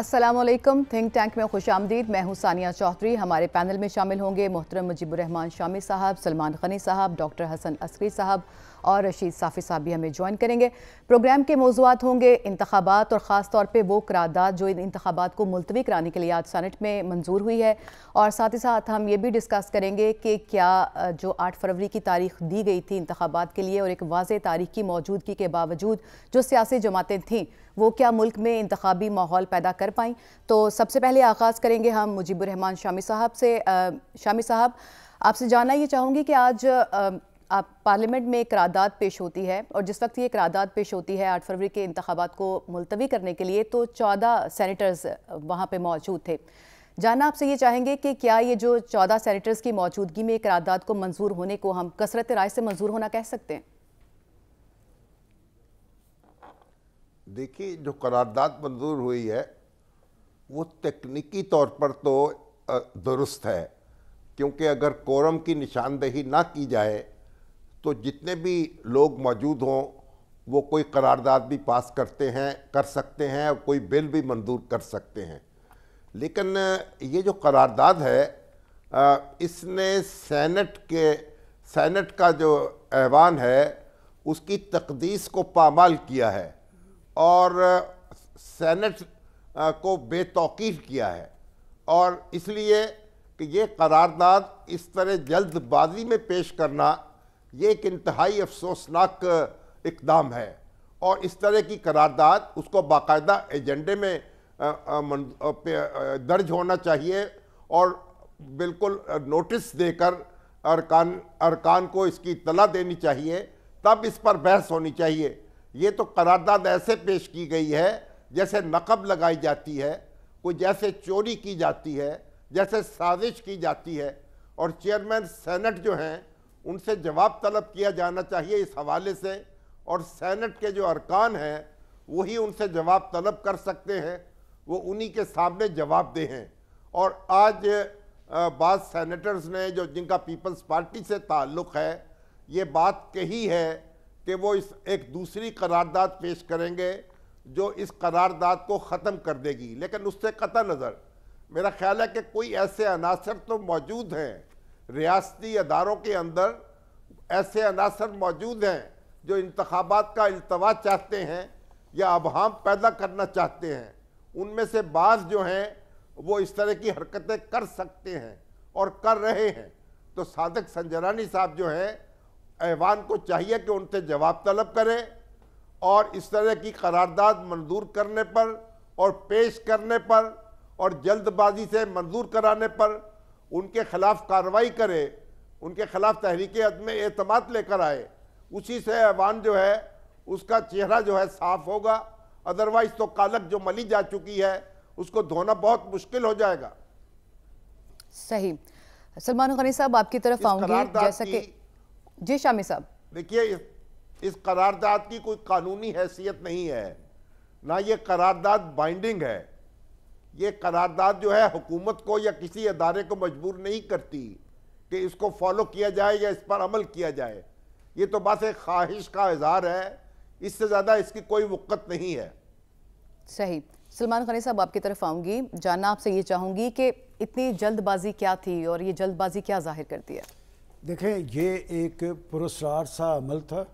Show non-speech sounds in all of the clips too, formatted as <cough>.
अस्सलाम think tank में खुश आमदीद। मैं हूँ सानिया चौधरी। हमारे पैनल में शामिल होंगे मोहतरम मुजीबरहमान शामी साहब, सलमान खनी साहब, डॉक्टर हसन असरी साहब और रशीद साफ़ी साहब भी हमें ज्वाइन करेंगे। प्रोग्राम के मौजूद होंगे इंतबात और ख़ास तौर पर वो करारदाद जो इन इंतबात को मुलतवी कराने के लिए आज सनट में मंजूर हुई है। और साथ ही साथ हम ये भी डिस्कस करेंगे कि क्या जो आठ फरवरी की तारीख दी गई थी इंतबात के लिए और एक वाज तारीख की मौजूदगी के बावजूद जो सियासी जमातें थीं, वो क्या मुल्क में इंतबी माहौल पैदा कर पाई? तो सबसे पहले आगाज़ करेंगे हम मुजीबरहमान शामी साहब से। शामी साहब, आपसे जानना ये चाहूँगी कि आज आप पार्लियामेंट में करारदाद पेश होती है और जिस वक्त ये करारदाद पेश होती है, आठ फरवरी के इंतबात को मुलतवी करने के लिए तो चौदह सैनिटर्स वहाँ पर मौजूद थे। जानना आपसे ये चाहेंगे कि क्या ये जो चौदह सैनिटर्स की मौजूदगी में करारदाद को मंजूर होने को हम कसरत राय से मंजूर होना कह सकते हैं? देखिए, जो करारदाद मंजूर हुई है, वो तकनीकी तौर पर तो दुरुस्त है, क्योंकि अगर कोरम की निशानदेही ना की जाए तो जितने भी लोग मौजूद हों, वो कोई करारदाद भी पास करते हैं, कर सकते हैं और कोई बिल भी मंजूर कर सकते हैं। लेकिन, ये जो करारदाद है इसने सैनट के, सैनट का जो ऐवान है, उसकी तकदीस को पामाल किया है और सैनट को बेतौकीफ किया है। और इसलिए कि ये करारदाद इस तरह जल्दबाजी में पेश करना ये एक इंतहाई अफसोसनाक इकदाम है। और इस तरह की करारदाद, उसको बाकायदा एजेंडे में दर्ज होना चाहिए और बिल्कुल नोटिस देकर अरकान अरकान को इसकी इतला देनी चाहिए, तब इस पर बहस होनी चाहिए। ये तो करारदाद ऐसे पेश की गई है, जैसे नकब लगाई जाती है, कोई जैसे चोरी की जाती है, जैसे साजिश की जाती है, और चेयरमैन, सेनेट जो हैं उनसे जवाब तलब किया जाना चाहिए इस हवाले से, और सैनट के जो अरकान हैं, वही उनसे जवाब तलब कर सकते हैं, वो उन्हीं के सामने जवाब दे हैं। और आज बाद सैनेटर्स ने जो जिनका पीपल्स पार्टी से ताल्लुक़ है, ये बात कही है कि वो इस एक दूसरी करारदाद पेश करेंगे, जो इस करारदाद को ख़त्म कर देगी। लेकिन उससे कत नज़र, मेरा ख्याल है कि कोई ऐसे अनासर तो मौजूद हैं रियासती अदारों के अंदर ऐसे अनासर मौजूद हैं जो इंतबात का अल्तवा चाहते हैं या अबहम पैदा करना चाहते हैं। उनमें से बाज़ जो हैं, वो इस तरह की हरकतें कर सकते हैं और कर रहे हैं। तो सादक संजरानी साहब जो हैं, ऐवान को चाहिए कि उनसे जवाब तलब करें और इस तरह की करारदाद मंजूर करने पर और पेश करने पर और जल्दबाजी से मंजूर कराने पर उनके खिलाफ कार्रवाई करे उनके खिलाफ तहरीक अदम एतमाद लेकर आए उसी से ऐवान जो है उसका चेहरा जो है साफ़ होगा अदरवाइज़ तो कालक जो मली जा चुकी है उसको धोना बहुत मुश्किल हो जाएगा। सही। सलमान गनी साहब आपकी तरफ़ आऊँगी जैसा कि जी शामी साहब। देखिए इस, इस करारदाद की कोई कानूनी हैसियत नहीं है ना ये करारदाद बाइंडिंग है। ये करारदाद जो है हुकूमत को या किसी अदारे को मजबूर नहीं करती कि इसको फॉलो किया जाए या इस पर अमल किया जाए। ये तो बस एक ख्वाहिश का इजहार है। इससे ज़्यादा इसकी कोई वक़्त नहीं है। सही। सलमान खानी साहब आपकी तरफ़ आऊँगी। जानना आपसे ये चाहूँगी कि इतनी जल्दबाजी क्या थी और ये जल्दबाजी क्या ज़ाहिर करती है? देखें ये एक पुरस्कार सा अमल था।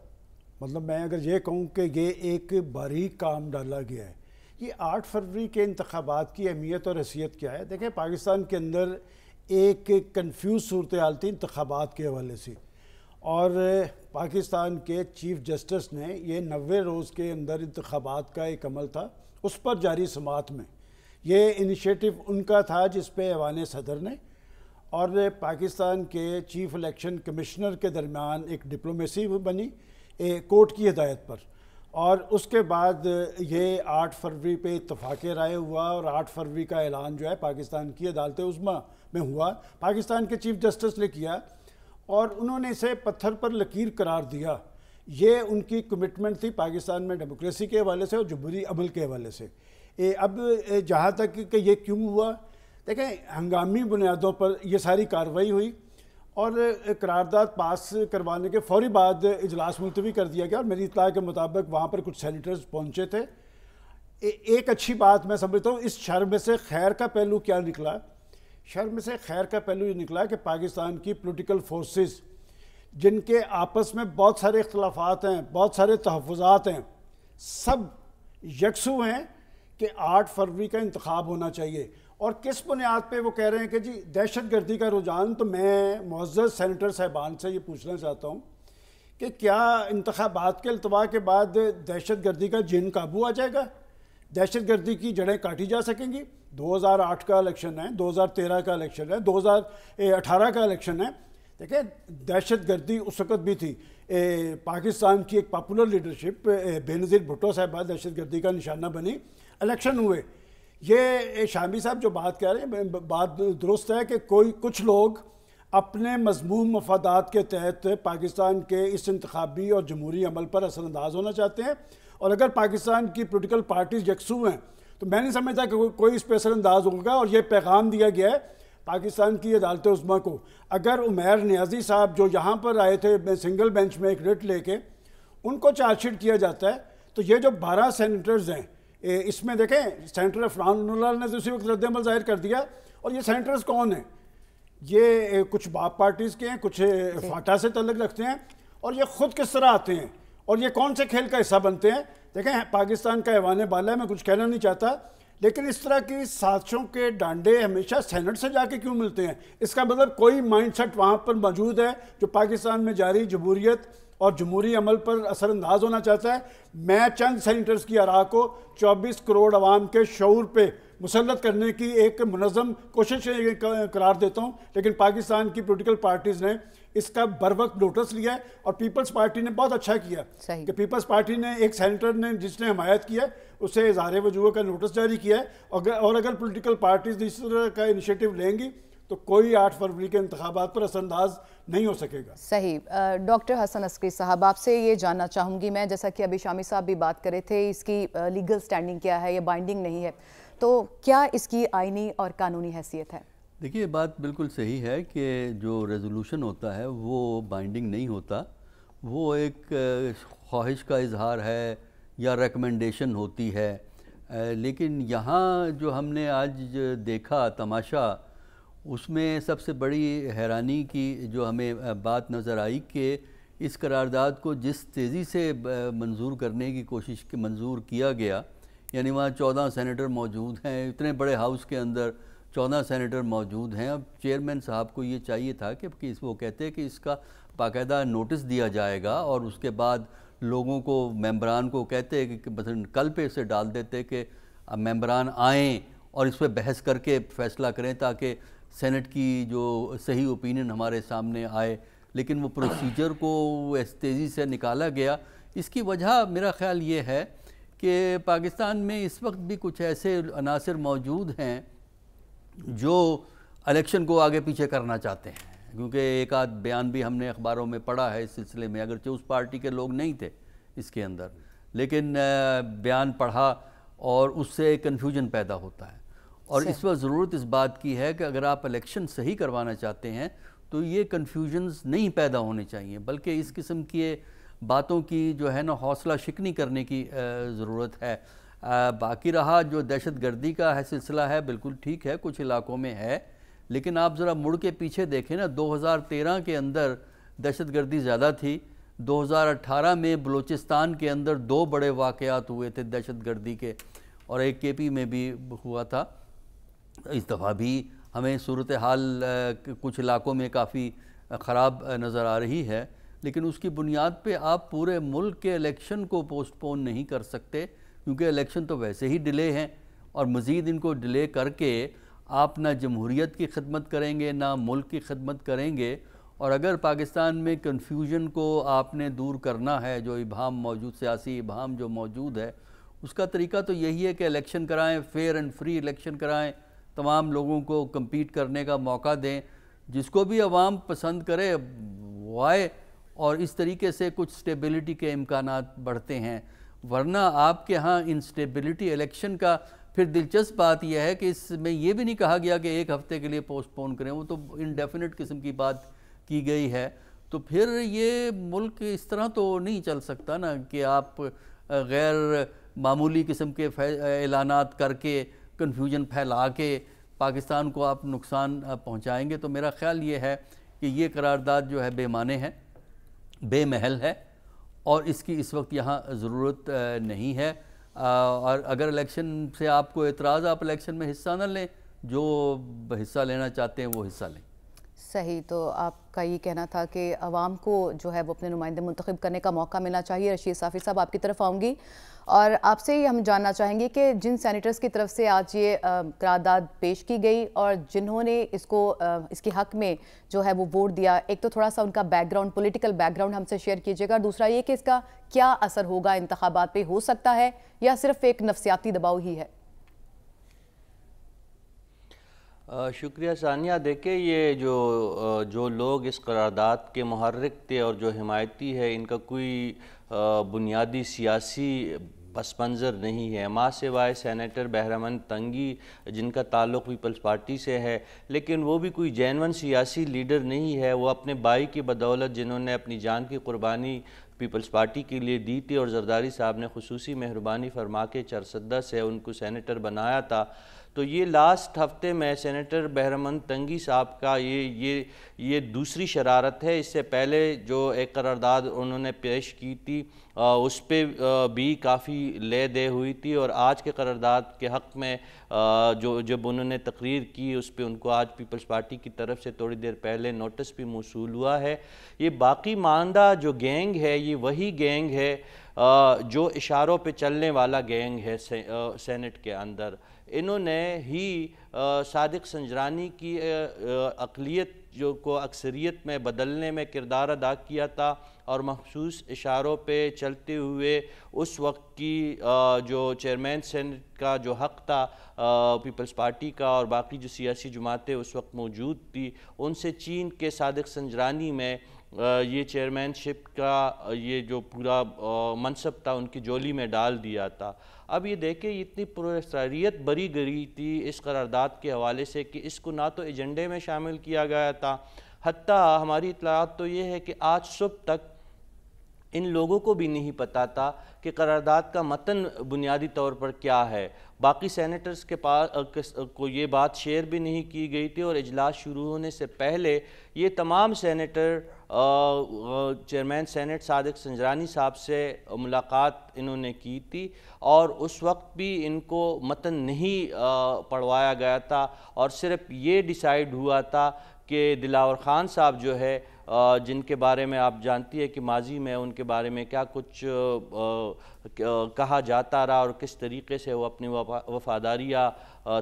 मतलब मैं अगर ये कहूँ कि ये एक बारीक काम डाला गया है। ये आठ फरवरी के इंतबात की अहमियत और हैसियत क्या है? देखें, पाकिस्तान के अंदर एक कन्फ्यूज़ सूरत हाल थी इंतबात के हवाले से। और पाकिस्तान के चीफ जस्टिस ने यह नबे रोज़ के अंदर इंतबात का एक अमल था, उस पर जारी समात में। ये इनिशिएटिव उनका था जिस पे ऐवान सदर ने। और पाकिस्तान के चीफ इलेक्शन कमिश्नर के दरमियान एक डिप्लोमेसी बनी कोर्ट की हदायत पर। और उसके बाद ये आठ फरवरी पे इतफाक़ राय हुआ और आठ फरवरी का ऐलान जो है पाकिस्तान की अदालत उज़मा में हुआ। पाकिस्तान के चीफ जस्टिस ने किया और उन्होंने इसे पत्थर पर लकीर करार दिया। ये उनकी कमिटमेंट थी पाकिस्तान में डेमोक्रेसी के हवाले से और जमहूरी अमल के हवाले से। ए, अब जहाँ तक कि ये क्यों हुआ? देखें हंगामी बुनियादों पर यह सारी कार्रवाई हुई। और करारदाद पास करवाने के फौरी बाद इजलास मुलतवी कर दिया गया और मेरी इतला के मुताबिक वहाँ पर कुछ सैनिटर्स पहुँचे थे। ए, एक अच्छी बात मैं समझता हूँ इस शर में से खैर का पहलू क्या निकला? शर में से खैर का पहलू ये निकला कि पाकिस्तान की पोलिटिकल फोर्सेस जिनके आपस में बहुत सारे अख्तलाफात हैं बहुत सारे तहफ़ात हैं सब यकसू हैं कि आठ फरवरी का इंतखब होना चाहिए। और किस बुनियाद पे वो कह रहे हैं कि जी दहशत गर्दी का रुझान तो मैं मुज्ज़ सेनेटर साहबान से ये पूछना चाहता हूँ कि क्या इंतबात के अल्तवा के बाद दहशत गर्दी का जिन काबू आ जाएगा? दहशत गर्दी की जड़ें काटी जा सकेंगी। 2008 का इलेक्शन है 2013 का इलेक्शन है 2018 का इलेक्शन है। देखिए दहशत गर्दी उस वक़्त भी थी। ए, पाकिस्तान की एक पॉपुलर लीडरशिप बेनज़ीर भुट्टो साहबा दहशत गर्दी का निशाना बनी। इलेक्शन हुए। ये शामी साहब जो बात कह रहे हैं बात दुरुस्त है कि कोई, कुछ लोग अपने मजमूम मफादात के तहत पाकिस्तान के इस इंतबी और जमहूरी अमल पर असरअंदाज होना चाहते हैं। और अगर पाकिस्तान की पोलिटिकल पार्टीज़ यकसू हैं तो मैं नहीं समझता कि कोई इस पर असरअंदाज होगा। और ये पैगाम दिया गया है पाकिस्तान की अदालत उज़मा को। अगर उमैर न्याजी साहब जो यहाँ पर आए थे सिंगल बेंच में एक रिट लेके, उनको चार्जशीट किया जाता है तो ये जो बारह सेनेटर्स हैं इसमें देखें सेनेटर अफरान ने दूसरी वक्त रद्दमल ज़ाहिर कर दिया। और ये सेंटर्स कौन हैं? ये कुछ बाप पार्टीज़ के हैं कुछ फाटा से तलक रखते हैं। और ये ख़ुद किस तरह आते हैं? और ये कौन से खेल का हिस्सा बनते हैं? देखें पाकिस्तान का ऐवान बाला है मैं कुछ कहना नहीं चाहता। लेकिन इस तरह की साजिशों के डांडे हमेशा सेनेट से जाके क्यों मिलते हैं? इसका मतलब कोई माइंडसेट वहाँ पर मौजूद है जो पाकिस्तान में जारी जमहूरीत और जमहूरी अमल पर असरअंदाज होना चाहता है। मैं चंद सेंटर्स की आरा को 24 करोड़ आवाम के शूर पे मुसलत करने की एक मनज़म कोशिश करार देता हूँ लेकिन पाकिस्तान की पोलिटिकल पार्टीज़ ने इसका बर वक्त नोटिस लिया है और पीपल्स पार्टी ने बहुत अच्छा किया कि पीपल्स पार्टी ने एक सेनेटर ने जिसने हमायत किया उसे इजहार वजूह का नोटिस जारी किया है। और अगर पोलिटिकल पार्टीज़ इस तरह का इनिशिएटिव लेंगी तो कोई आठ फरवरी के इंतबात पर असरअंदाज नहीं हो सकेगा। सही डॉक्टर हसन अस्करी साहब आपसे ये जानना चाहूँगी मैं जैसा कि अभी शामी साहब भी बात करे थे इसकी लीगल स्टैंडिंग क्या है ये बाइंडिंग नहीं है तो क्या इसकी आइनी और कानूनी हैसियत है? देखिए ये बात बिल्कुल सही है कि जो रेजोल्यूशन होता है वो बाइंडिंग नहीं होता। वो एक ख्वाहिश का इजहार है या रिकमेंडेशन होती है। लेकिन यहाँ जो हमने आज देखा तमाशा उसमें सबसे बड़ी हैरानी की जो हमें बात नज़र आई कि इस करारदाद को जिस तेज़ी से मंजूर करने की कोशिश के मंजूर किया गया यानी वहाँ चौदह सेनेटर मौजूद हैं इतने बड़े हाउस के अंदर चौदह सेनेटर मौजूद हैं। अब चेयरमैन साहब को ये चाहिए था कि, कि वो कहते हैं कि इसका बाकायदा नोटिस दिया जाएगा और उसके बाद लोगों को मेम्बरान को कहते हैं कि मतलब कल पे इसे डाल देते कि मेम्बरान आएँ और इस पर बहस करके फ़ैसला करें ताकि सेनेट की जो सही ओपिनियन हमारे सामने आए, लेकिन वो प्रोसीजर को इस तेज़ी से निकाला गया। इसकी वजह मेरा ख्याल ये है कि पाकिस्तान में इस वक्त भी कुछ ऐसे अनासर मौजूद हैं जो इलेक्शन को आगे पीछे करना चाहते हैं। क्योंकि एक आध बयान भी हमने अखबारों में पढ़ा है इस सिलसिले में, अगरचे उस पार्टी के लोग नहीं थे इसके अंदर। लेकिन बयान पढ़ा और उससे कन्फ्यूज़न पैदा होता है। और इस वक्त ज़रूरत इस बात की है कि अगर आप इलेक्शन सही करवाना चाहते हैं तो ये कन्फ्यूजन्स नहीं पैदा होने चाहिए बल्कि इस किस्म के बातों की जो है ना हौसला शिकनी करने की ज़रूरत है। बाकी रहा जो दहशत गर्दी का है सिलसिला है बिल्कुल ठीक है कुछ इलाकों में है लेकिन आप ज़रा मुड़ के पीछे देखें ना 2013 के अंदर दहशत गर्दी ज़्यादा थी 2018 में बलूचिस्तान के अंदर दो बड़े वाक़ात हुए थे दहशत गर्दी के और एक के पी में भी हुआ था। इस दफ़ा भी हमें सूरत हाल कुछ इलाकों में काफ़ी ख़राब नज़र आ रही है, लेकिन उसकी बुनियाद पे आप पूरे मुल्क के इलेक्शन को पोस्टपोन नहीं कर सकते, क्योंकि इलेक्शन तो वैसे ही डिले हैं और मज़ीद इनको डिले करके आप ना जमहूरीत की खदमत करेंगे, ना मुल्क की खदमत करेंगे और अगर पाकिस्तान में कन्फ्यूज़न को आपने दूर करना है, जो इबाम मौजूद, सियासी इबाम जो मौजूद है, उसका तरीका तो यही है कि इलेक्शन कराएँ फेयर एंड फ्री इलेक्शन कराएँ तमाम लोगों को कम्पीट करने का मौका दें। जिसको भी आवाम पसंद करे, वो आए और इस तरीके से कुछ स्टेबिलिटी के इम्कान बढ़ते हैं। वरना आपके यहाँ इंस्टेबिलिटी इलेक्शन का फिर दिलचस्प बात यह है कि इसमें यह भी नहीं कहा गया कि एक हफ़्ते के लिए पोस्टपोन करें। वो तो इनडेफिनेट किस्म की बात की गई है। तो फिर ये मुल्क इस तरह तो नहीं चल सकता ना कि आप गैर मामूली किस्म के ऐलानात करके कन्फ्यूज़न फैला के पाकिस्तान को आप नुकसान पहुंचाएँगे। तो मेरा ख्याल ये है कि ये करारदाद जो है बेमाने है, बेमहल है, और इसकी इस वक्त यहाँ ज़रूरत नहीं है। और अगर इलेक्शन से आपको एतराज़, आप इलेक्शन में हिस्सा न लें, जो हिस्सा लेना चाहते हैं वो हिस्सा लें। सही तो आपका ये कहना था कि आवाम को जो है वो अपने नुमाइंदे मंतखब करने का मौका मिलना चाहिए। रशीद साफ़ी साहब, आपकी तरफ़ आऊँगी। और आपसे हम जानना चाहेंगे कि जिन सैनिटर्स की तरफ़ से आज ये करारदाद पेश की गई और जिन्होंने इसको इसके हक में जो है वो वोट दिया, एक तो थोड़ा सा उनका बैकग्राउंड पॉलिटिकल बैकग्राउंड हमसे शेयर कीजिएगा और दूसरा ये कि इसका क्या असर होगा इंतबात पे, हो सकता है या सिर्फ़ एक नफसियाती दबाव ही है? शुक्रिया सानिया। देखे ये जो जो लोग इस करारदाद के महर्रिक थे और जो हिमायती है, इनका कोई बुनियादी सियासी पस मंज़र नहीं है। माँ सिवाय सैनेटर बहरमन तंगी, जिनका ताल्लुक पीपल्स पार्टी से है, लेकिन वो भी कोई जैनवन सियासी लीडर नहीं है। वो अपने भाई की बदौलत जिन्होंने अपनी जान की कुर्बानी पीपल्स पार्टी के लिए दी थी और जरदारी साहब ने खसूसी मेहरबानी फरमा के चरसदा से उनको सैनिटर बनाया था। तो ये लास्ट हफ़्ते में सेनेटर बहरमन तंगी साहब का ये ये ये दूसरी शरारत है। इससे पहले जो एक करारदाद उन्होंने पेश की थी आ, उस पर भी काफ़ी ले दे हुई थी और आज के करारदाद के हक़ में आ, जो जब उन्होंने तकरीर की उस पर उनको आज पीपल्स पार्टी की तरफ़ से थोड़ी देर पहले नोटिस भी मौसू हुआ है। ये बाकी मानदा जो गैंग है ये वही गैंग है आ, जो इशारों पे चलने वाला गैंग है से, आ, सेनेट के अंदर। इन्होंने ही सादिक संजरानी की अकलीत जो को अक्सरियत में बदलने में किरदार अदा किया था और मखसूस इशारों पे चलते हुए उस वक्त की जो चेयरमैन सेनेट का जो हक़ था पीपल्स पार्टी का और बाकी जो सियासी जमातें उस वक्त मौजूद थी, उनसे चीन के सादिक संजरानी में ये चेयरमैनशिप का ये जो पूरा मनसब था उनकी जोली में डाल दिया था। अब ये देखें इतनी पुरसरीत बरी गई थी इस करारदाद के हवाले से कि इसको ना तो एजेंडे में शामिल किया गया था। हती हमारी इतलात तो ये है कि आज सुबह तक इन लोगों को भी नहीं पता था कि करारदाद का मतन बुनियादी तौर पर क्या है। बाकी सेनेटर्स के पास को ये बात शेयर भी नहीं की गई थी और इजलास शुरू होने से पहले ये तमाम senator chairman senate Sadiq Sanjrani साहब से मुलाकात इन्होंने की थी और उस वक्त भी इनको मतन नहीं पढ़वाया गया था और सिर्फ़ ये डिसाइड हुआ था कि दिलावर ख़ान साहब जो है जिनके बारे में आप जानती है कि माजी में उनके बारे में क्या कुछ कहा जाता रहा और किस तरीके से वो अपनी वफादारियाँ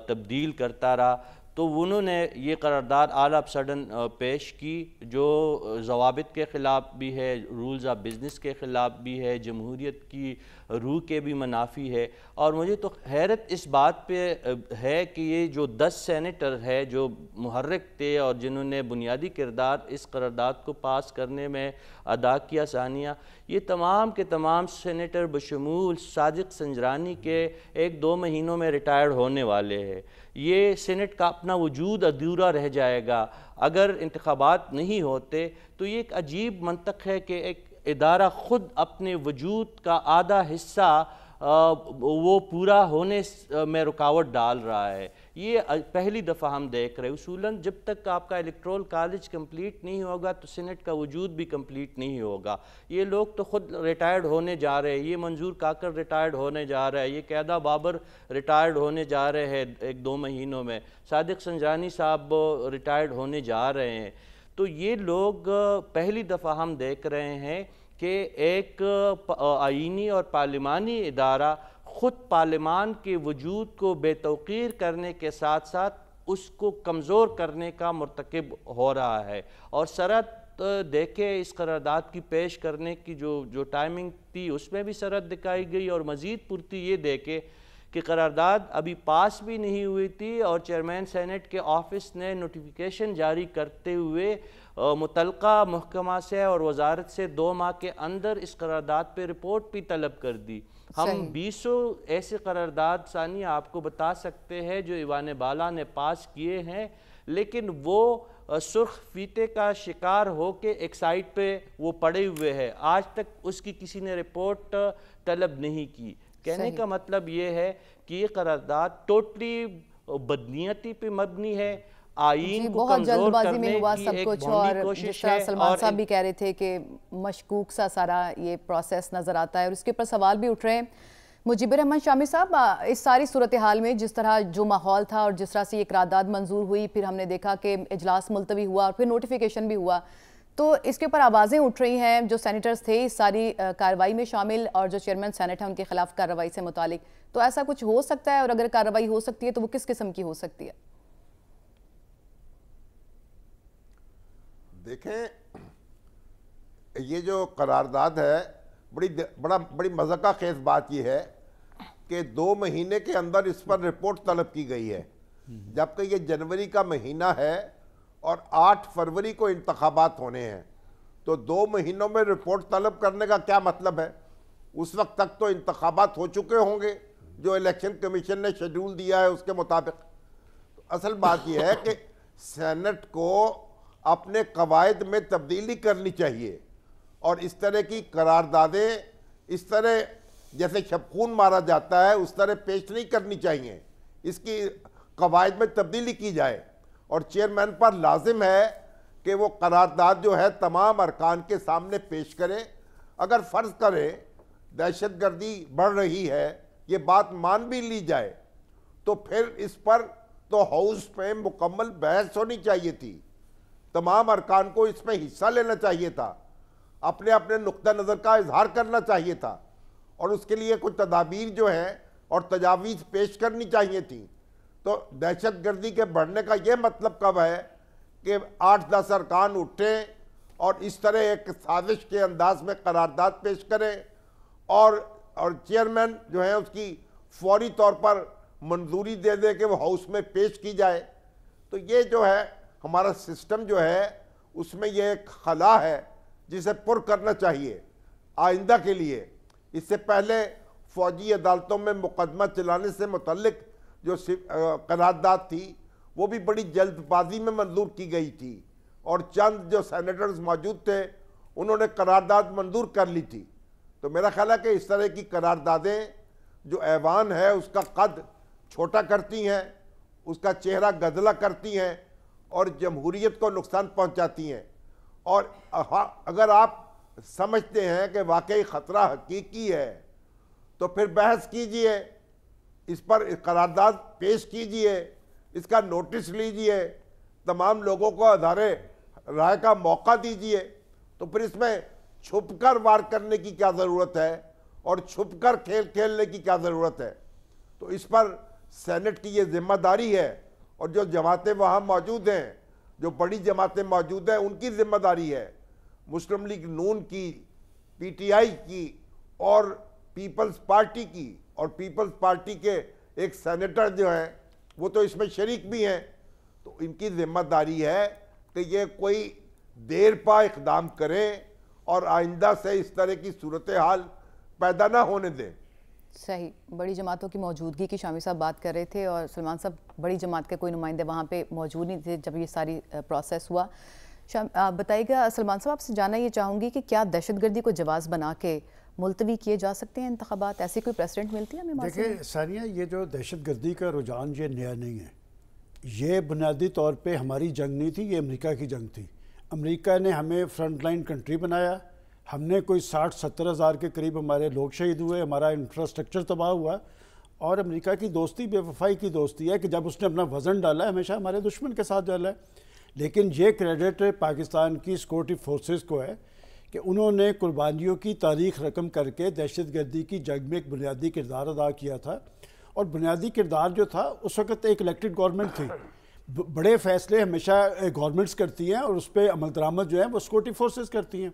तब्दील करता रहा। तो उन्होंने ये करारदाद आल ऑफ़ सडन पेश की, जो जवाब के ख़िलाफ़ भी है रूल्स ऑफ़ बिज़नेस के ख़िलाफ़ भी है जमहूरीत की रूह के भी मुनाफी है। और मुझे तो हैरत इस बात पे है कि ये जो दस सेनेटर है, जो मुहर्रक थे और जिन्होंने बुनियादी किरदार इस करारदाद को पास करने में अदा किया, सानिया, ये तमाम के तमाम सेनेटर बशमूल साजिक संजरानी के एक दो महीनों में रिटायर्ड होने वाले हैं। ये सेनेट का अपना वजूद अधूरा रह जाएगा। अगर इंतबात नहीं होते तो ये एक अजीब मंतक है कि एक इदारा ख़ुद अपने वजूद का आधा हिस्सा वो पूरा होने में रुकावट डाल रहा है। ये पहली दफ़ा हम देख रहे उसूलन जब तक आपका इलेक्ट्रोल कॉलेज कंप्लीट नहीं होगा तो सीनेट का वजूद भी कंप्लीट नहीं होगा। ये लोग तो ख़ुद रिटायर्ड होने जा रहे हैं। ये मंजूर काकर रिटायर्ड होने जा रहा है। ये कैदा बाबर रिटायर्ड होने जा रहे हैं एक दो महीनों में। सादिक संजानी साहब रिटायर्ड होने जा रहे हैं। तो ये लोग पहली दफ़ा हम देख रहे हैं कि एक आइनी और पार्लिमानी इदारा ख़ुद पार्लिमान के वजूद को बेतौकीर करने के साथ साथ उसको कमज़ोर करने का मरतकब हो रहा है। और सरत देखे इस करारदाद की पेश करने की जो जो टाइमिंग थी, उसमें भी सरत दिखाई गई और मज़ीद पुरती ये देखे कि करारदाद अभी पास भी नहीं हुई थी और चेयरमैन सेनेट के ऑफ़िस ने नोटिफिकेशन जारी करते हुए मुतलका महकमा से और वजारत से दो माह के अंदर इस करारदाद पर रिपोर्ट भी तलब कर दी। हम बीसों ऐसे करारदाद सानिया आपको बता सकते हैं जो ईवान बाला ने पास किए हैं लेकिन वो सुर्ख फीते का शिकार हो के एक साइड पे वो पड़े हुए हैं। आज तक उसकी किसी ने रिपोर्ट तलब नहीं की। कहने का मतलब ये है कि ये करारदाद टोटली बदनीयती पे मबनी है आईन को बहुत जल्दबाजी में हुआ सब कुछ और कोशिश जिस तरह सलमान साहब भी कह रहे थे कि मशकूक सा सारा ये प्रोसेस नज़र आता है और इसके ऊपर सवाल भी उठ रहे हैं। मुजीबर रहमान शामी साहब इस सारी सूरत हाल में जिस तरह जो माहौल था और जिस तरह से ये करारदाद मंजूर हुई फिर हमने देखा कि इजलास मुलतवी हुआ और फिर नोटिफिकेशन भी हुआ। तो इसके ऊपर आवाज़ें उठ रही हैं जो सैनिटर्स थे इस सारी कार्रवाई में शामिल और जो चेयरमैन सेनेट है उनके खिलाफ कार्रवाई से मुतालिक। तो ऐसा कुछ हो सकता है और अगर कार्रवाई हो सकती है तो वो किस किस्म की हो सकती है? देखें, ये जो करारदाद है, बड़ी बड़ा, बड़ी मज़ा का खेज बात यह है कि दो महीने के अंदर इस पर रिपोर्ट तलब की गई है। जबकि ये जनवरी का महीना है और आठ फरवरी को इंतबात होने हैं। तो दो महीनों में रिपोर्ट तलब करने का क्या मतलब है? उस वक्त तक तो इंतबात हो चुके होंगे, जो इलेक्शन कमीशन ने शेड्यूल दिया है उसके मुताबिक। तो असल बात यह है कि सेनेट को अपने कवायद में तब्दीली करनी चाहिए। और इस तरह की करारदादें, इस तरह जैसे शबखून मारा जाता है, उस तरह पेश नहीं करनी चाहिए। इसकी कवायद में तब्दीली की जाए। और चेयरमैन पर लाजिम है कि वो करारदाद जो है तमाम अरकान के सामने पेश करें। अगर फ़र्ज़ करें दहशत गर्दी बढ़ रही है, ये बात मान भी ली जाए तो फिर इस पर तो हाउस में मुकम्मल बहस होनी चाहिए थी। तमाम अरकान को इसमें हिस्सा लेना चाहिए था। अपने अपने नुक़ नज़र का इजहार करना चाहिए था। और उसके लिए कुछ तदाबीर जो हैं और तजावीज़ पेश करनी चाहिए थी। तो दहशत गर्दी के बढ़ने का ये मतलब कब है कि आठ दस अरकान उठे और इस तरह एक साजिश के अंदाज में करारदाद पेश करें और और चेयरमैन जो है उसकी फौरी तौर पर मंजूरी दे दे कि वो हाउस में पेश की जाए। तो ये जो है हमारा सिस्टम जो है, उसमें यह एक खला है जिसे पुर करना चाहिए, आइंदा के लिए। इससे पहले फौजी अदालतों में मुकदमा चलाने से मुतलक जो करारदाद थी, वो भी बड़ी जल्दबाजी में मंजूर की गई थी और चंद जो सेनेटर्स मौजूद थे, उन्होंने करारदाद मंजूर कर ली थी। तो मेरा ख्याल है कि इस तरह की करारदादें जो ऐवान है, उसका कद छोटा करती हैं, उसका चेहरा गदला करती हैं और जमहूरीत को नुकसान पहुंचाती हैं। और अगर आप समझते हैं कि वाकई ख़तरा हकीकी है तो फिर बहस कीजिए, इस पर करारदाद पेश कीजिए, इसका नोटिस लीजिए, तमाम लोगों को अधारे राय का मौका दीजिए। तो फिर इसमें छुपकर वार करने की क्या ज़रूरत है और छुपकर खेल खेलने की क्या ज़रूरत है? तो इस पर सेनेट की ये ज़िम्मेदारी है और जो जमातें वहाँ मौजूद हैं, जो बड़ी जमातें मौजूद हैं, उनकी ज़िम्मेदारी है। मुस्लिम लीग नून की, पीटीआई की और पीपल्स पार्टी की। और पीपल्स पार्टी के एक सेनेटर जो हैं, वो तो इसमें शरीक भी हैं। तो इनकी ज़िम्मेदारी है कि ये कोई देर पा इकदाम करें और आइंदा से इस तरह की सूरत हाल पैदा ना होने दें। सही, बड़ी जमातों की मौजूदगी की शामी साहब बात कर रहे थे और सलमान साहब बड़ी जमात के कोई नुमाइंदे वहाँ पे मौजूद नहीं थे जब ये सारी प्रोसेस हुआ। शाम बताइएगा, सलमान साहब आपसे जानना ये चाहूँगी कि क्या दहशत गर्दी को जवाब बना के मुलतवी किए जा सकते हैं इंतबात ऐसी कोई प्रेसिडेंट मिलती है हमें देखिए, सानिया, ये जो दहशत गर्दी का रुझान, ये नया नहीं है। ये बुनियादी तौर पर हमारी जंग नहीं थी, ये अमरीका की जंग थी। अमरीका ने हमें फ्रंट लाइन कंट्री बनाया हमने कोई साठ, सत्तर हज़ार के करीब हमारे लोग शहीद हुए, हमारा इंफ्रास्ट्रक्चर तबाह हुआ और अमेरिका की दोस्ती, बेवफाई की दोस्ती है कि जब उसने अपना वज़न डाला हमेशा हमारे दुश्मन के साथ डाला है। लेकिन ये क्रेडिट पाकिस्तान की सिक्योरिटी फोर्सेस को है कि उन्होंने कुर्बानियों की तारीख रकम करके दहशत गर्दी की जंग में एक बुनियादी किरदार अदा किया था और बुनियादी किरदार जो था, उस वक्त एक इलेक्टेड गवर्नमेंट थी। बड़े फैसले हमेशा गवर्नमेंट्स करती हैं और उस पर अमल दरामद जो है, वो सिक्योरिटी फोर्सेस करती हैं।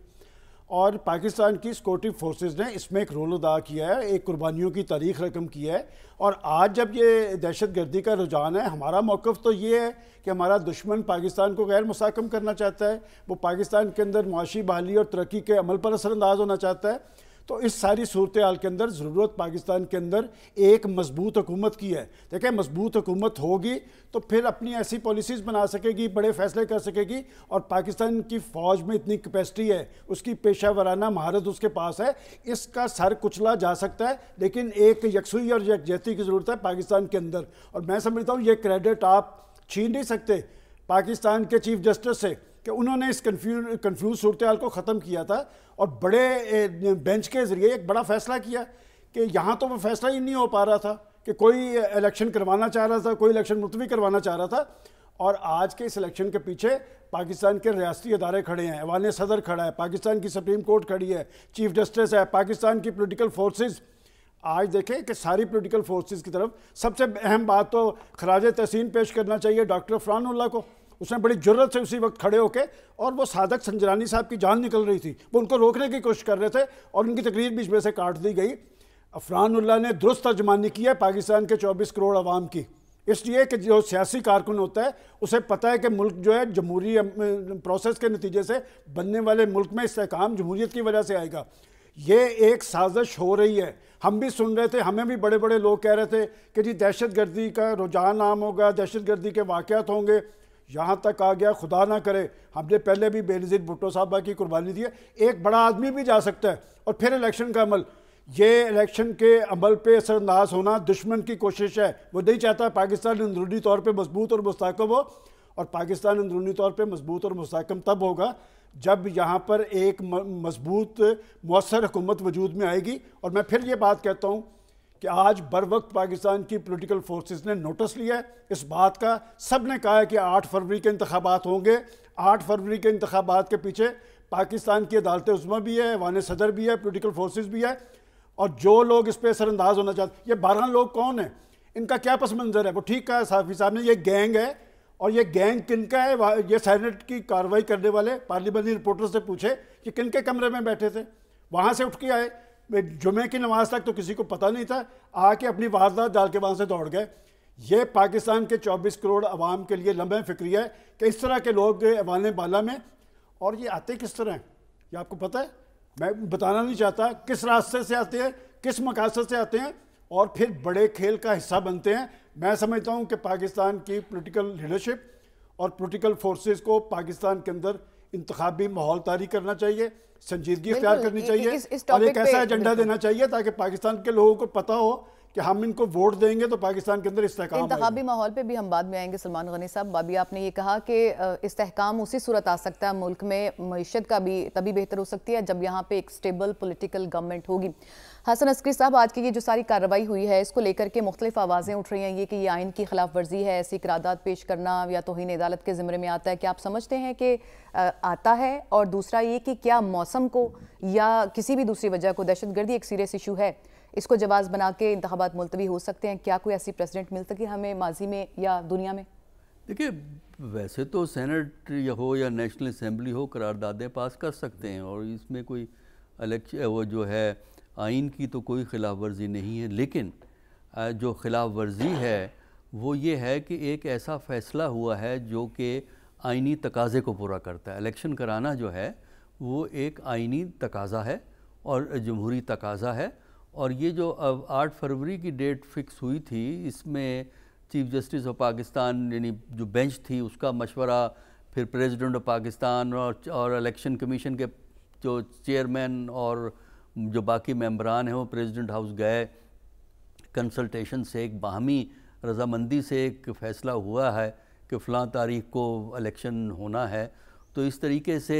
और पाकिस्तान की सिक्योरिटी फोर्सेस ने इसमें एक रोल अदा किया है, एक कुर्बानियों की तारीख रकम की है। और आज जब ये दहशत गर्दी का रुझान है, हमारा मौक़ तो ये है कि हमारा दुश्मन पाकिस्तान को गैर मुसाकम करना चाहता है। वो पाकिस्तान के अंदर मुआशी बहाली और तरक्की के अमल पर असरअंदाज होना चाहता है। तो इस सारी सूरत हाल के अंदर, ज़रूरत पाकिस्तान के अंदर एक मज़बूत हुकूमत की है। देखें, मज़बूत हुकूमत होगी तो फिर अपनी ऐसी पॉलिसीज़ बना सकेगी, बड़े फैसले कर सकेगी और पाकिस्तान की फ़ौज में इतनी कैपेसिटी है, उसकी पेशा वराना महारत उसके पास है, इसका सर कुचला जा सकता है, लेकिन एक यकसुई और यकजहती की ज़रूरत है पाकिस्तान के अंदर। और मैं समझता हूँ ये क्रेडिट आप छीन नहीं सकते, पाकिस्तान के चीफ जस्टिस से। कि उन्होंने इस कन्फ्यूज़ सूरत को ख़त्म किया था और बड़े बेंच के ज़रिए एक बड़ा फैसला किया कि यहाँ तो वो फैसला ही नहीं हो पा रहा था कि कोई इलेक्शन करवाना चाह रहा था, कोई इलेक्शन मुलतवी करवाना चाह रहा था। और आज के इस इलेक्शन के पीछे पाकिस्तान के रियाती अदारे खड़े हैं, अवान सदर खड़ा है, पाकिस्तान की सुप्रीम कोर्ट खड़ी है, चीफ जस्टिस है, पाकिस्तान की पोलिटिकल फोर्सेज आज देखें कि सारी पोलिटिकल फोर्सेज की तरफ़ सबसे अहम बात तो खराज तहसीन पेश करना चाहिए डॉक्टर फ़रानुल्ला को। उसने बड़ी ज़रूरत से उसी वक्त खड़े होकर और वो सादक संजरानी साहब की जान निकल रही थी। वो उनको रोकने की कोशिश कर रहे थे और उनकी तकरीर बीच में से काट दी गई। अफरानुल्ला ने दुरुस्त तर्जमानी की है पाकिस्तान के 24 करोड़ आवाम की। इसलिए कि जो सियासी कारकुन होता है, उसे पता है कि मुल्क जो है जमहूरी प्रोसेस के नतीजे से बनने वाले मुल्क में इसकाम जमहूरीत की वजह से आएगा। ये एक साजिश हो रही है। हम भी सुन रहे थे, हमें भी बड़े बड़े लोग कह रहे थे कि जी दहशत गर्दी का रुझान आम होगा दहशत गर्दी के वाक़ात होंगे। यहाँ तक आ गया, खुदा ना करे। हमने पहले भी बेनज़ीर भुट्टो साहबा की कुर्बानी दी है। एक बड़ा आदमी भी जा सकता है और फिर इलेक्शन का अमल। ये इलेक्शन के अमल पे असरअंदाज होना दुश्मन की कोशिश है। वो नहीं चाहता पाकिस्तान अंदरूनी तौर पर मज़बूत और मुस्तकम हो। और पाकिस्तान अंदरूनी तौर पर मज़बूत और मुस्तकम तब होगा जब यहाँ पर एक मज़बूत मौसर हुकूमत वजूद में आएगी। और मैं फिर ये बात कहता हूँ कि आज बर वक्त पाकिस्तान की पोलिटिकल फोर्सेस ने नोटिस लिया है इस बात का। सबने कहा है कि आठ फरवरी के इंतबात होंगे। आठ फरवरी के इंतबात के पीछे पाकिस्तान की अदालत उजमा भी है, वान सदर भी है पोलिटिकल फोर्सेस भी है और जो लोग इस पर असरअंदाज होना चाहते ये बारह लोग कौन हैं? इनका क्या पस मंज़र है? वो ठीक कहा साफी साहब ने, ये गैंग है और ये गैंग किन का है ये सैनेट की कार्रवाई करने वाले, पार्लियामेंट्री रिपोर्टर से पूछे कि किन के कमरे में बैठे थे? वहाँ से उठ के आए। जुमे की नमाज़ तक तो किसी को पता नहीं था, आके अपनी वारदात डाल के वहाँ से दौड़ गए। ये पाकिस्तान के 24 करोड़ आवाम के लिए लंबे फिक्री है कि इस तरह के लोग अवान बाला में, और ये आते किस तरह हैं? ये आपको पता है? मैं बताना नहीं चाहता किस रास्ते से आते हैं, किस मकासद से आते हैं, और फिर बड़े खेल का हिस्सा बनते हैं। मैं समझता हूँ कि पाकिस्तान की पोलिटिकल लीडरशिप और पोलिटिकल फोर्सेस को पाकिस्तान के अंदर इंतबी माहौल तारी करना चाहिए। संजीदगी अख्तियार करनी चाहिए इस, इस और एक ऐसा एजेंडा देना चाहिए ताकि पाकिस्तान के लोगों को पता हो कि हम इनको वोट देंगे तो पाकिस्तान के अंदर इस्तेकाम इंतबी माहौल पे भी हम बाद में आएँगे सलमान गनी साहब। अभी आपने ये कहा कि इस्तेकाम उसी सूरत आ सकता है मुल्क में मीशत का भी तभी बेहतर हो सकती है जब यहाँ पे एक स्टेबल पोलिटिकल गवर्नमेंट होगी। हसन अस्करी साहब आज की ये जो सारी कार्रवाई हुई है इसको लेकर के मुख्तलिफ़ आवाज़ें उठ रही हैं। ये कि ये आइन की खिलाफ वर्जी है ऐसी करारदाद पेश करना या तोहन अदालत के ज़िम्मे में आता है क्या आप समझते हैं कि आता है? और दूसरा ये कि क्या मौसम को या किसी भी दूसरी वजह को दहशत गर्दी एक सीरियस इशू है इसको जवाब बना के इंतबात मुलतवी हो सकते हैं। क्या कोई ऐसी प्रेसिडेंट मिल सके हमें माजी में या दुनिया में? देखिए, वैसे तो सेनेट या हो या नेशनल असम्बली हो, करारदादें पास कर सकते हैं और इसमें कोई इलेक्शन वो जो है, आइन की तो कोई खिलाफ वर्जी नहीं है। लेकिन जो खिलाफ वर्जी है, वो ये है कि एक ऐसा फ़ैसला हुआ है जो कि आइनी तकाज़े को पूरा करता है। इलेक्शन कराना जो है, वो एक आइनी तकाज़ा है और जमहूरी तकाज़ा है। और ये जो अब आठ फरवरी की डेट फिक्स हुई थी, इसमें चीफ जस्टिस ऑफ़ पाकिस्तान यानी जो बेंच थी, उसका मशवरा फिर प्रेसिडेंट ऑफ़ पाकिस्तान और और इलेक्शन कमीशन के जो चेयरमैन और जो बाकी मेम्बरान हैं, वो प्रेसिडेंट हाउस गए। कंसल्टेशन से एक बाहमी रजामंदी से एक फ़ैसला हुआ है कि फ़लाँ तारीख को इलेक्शन होना है। तो इस तरीके से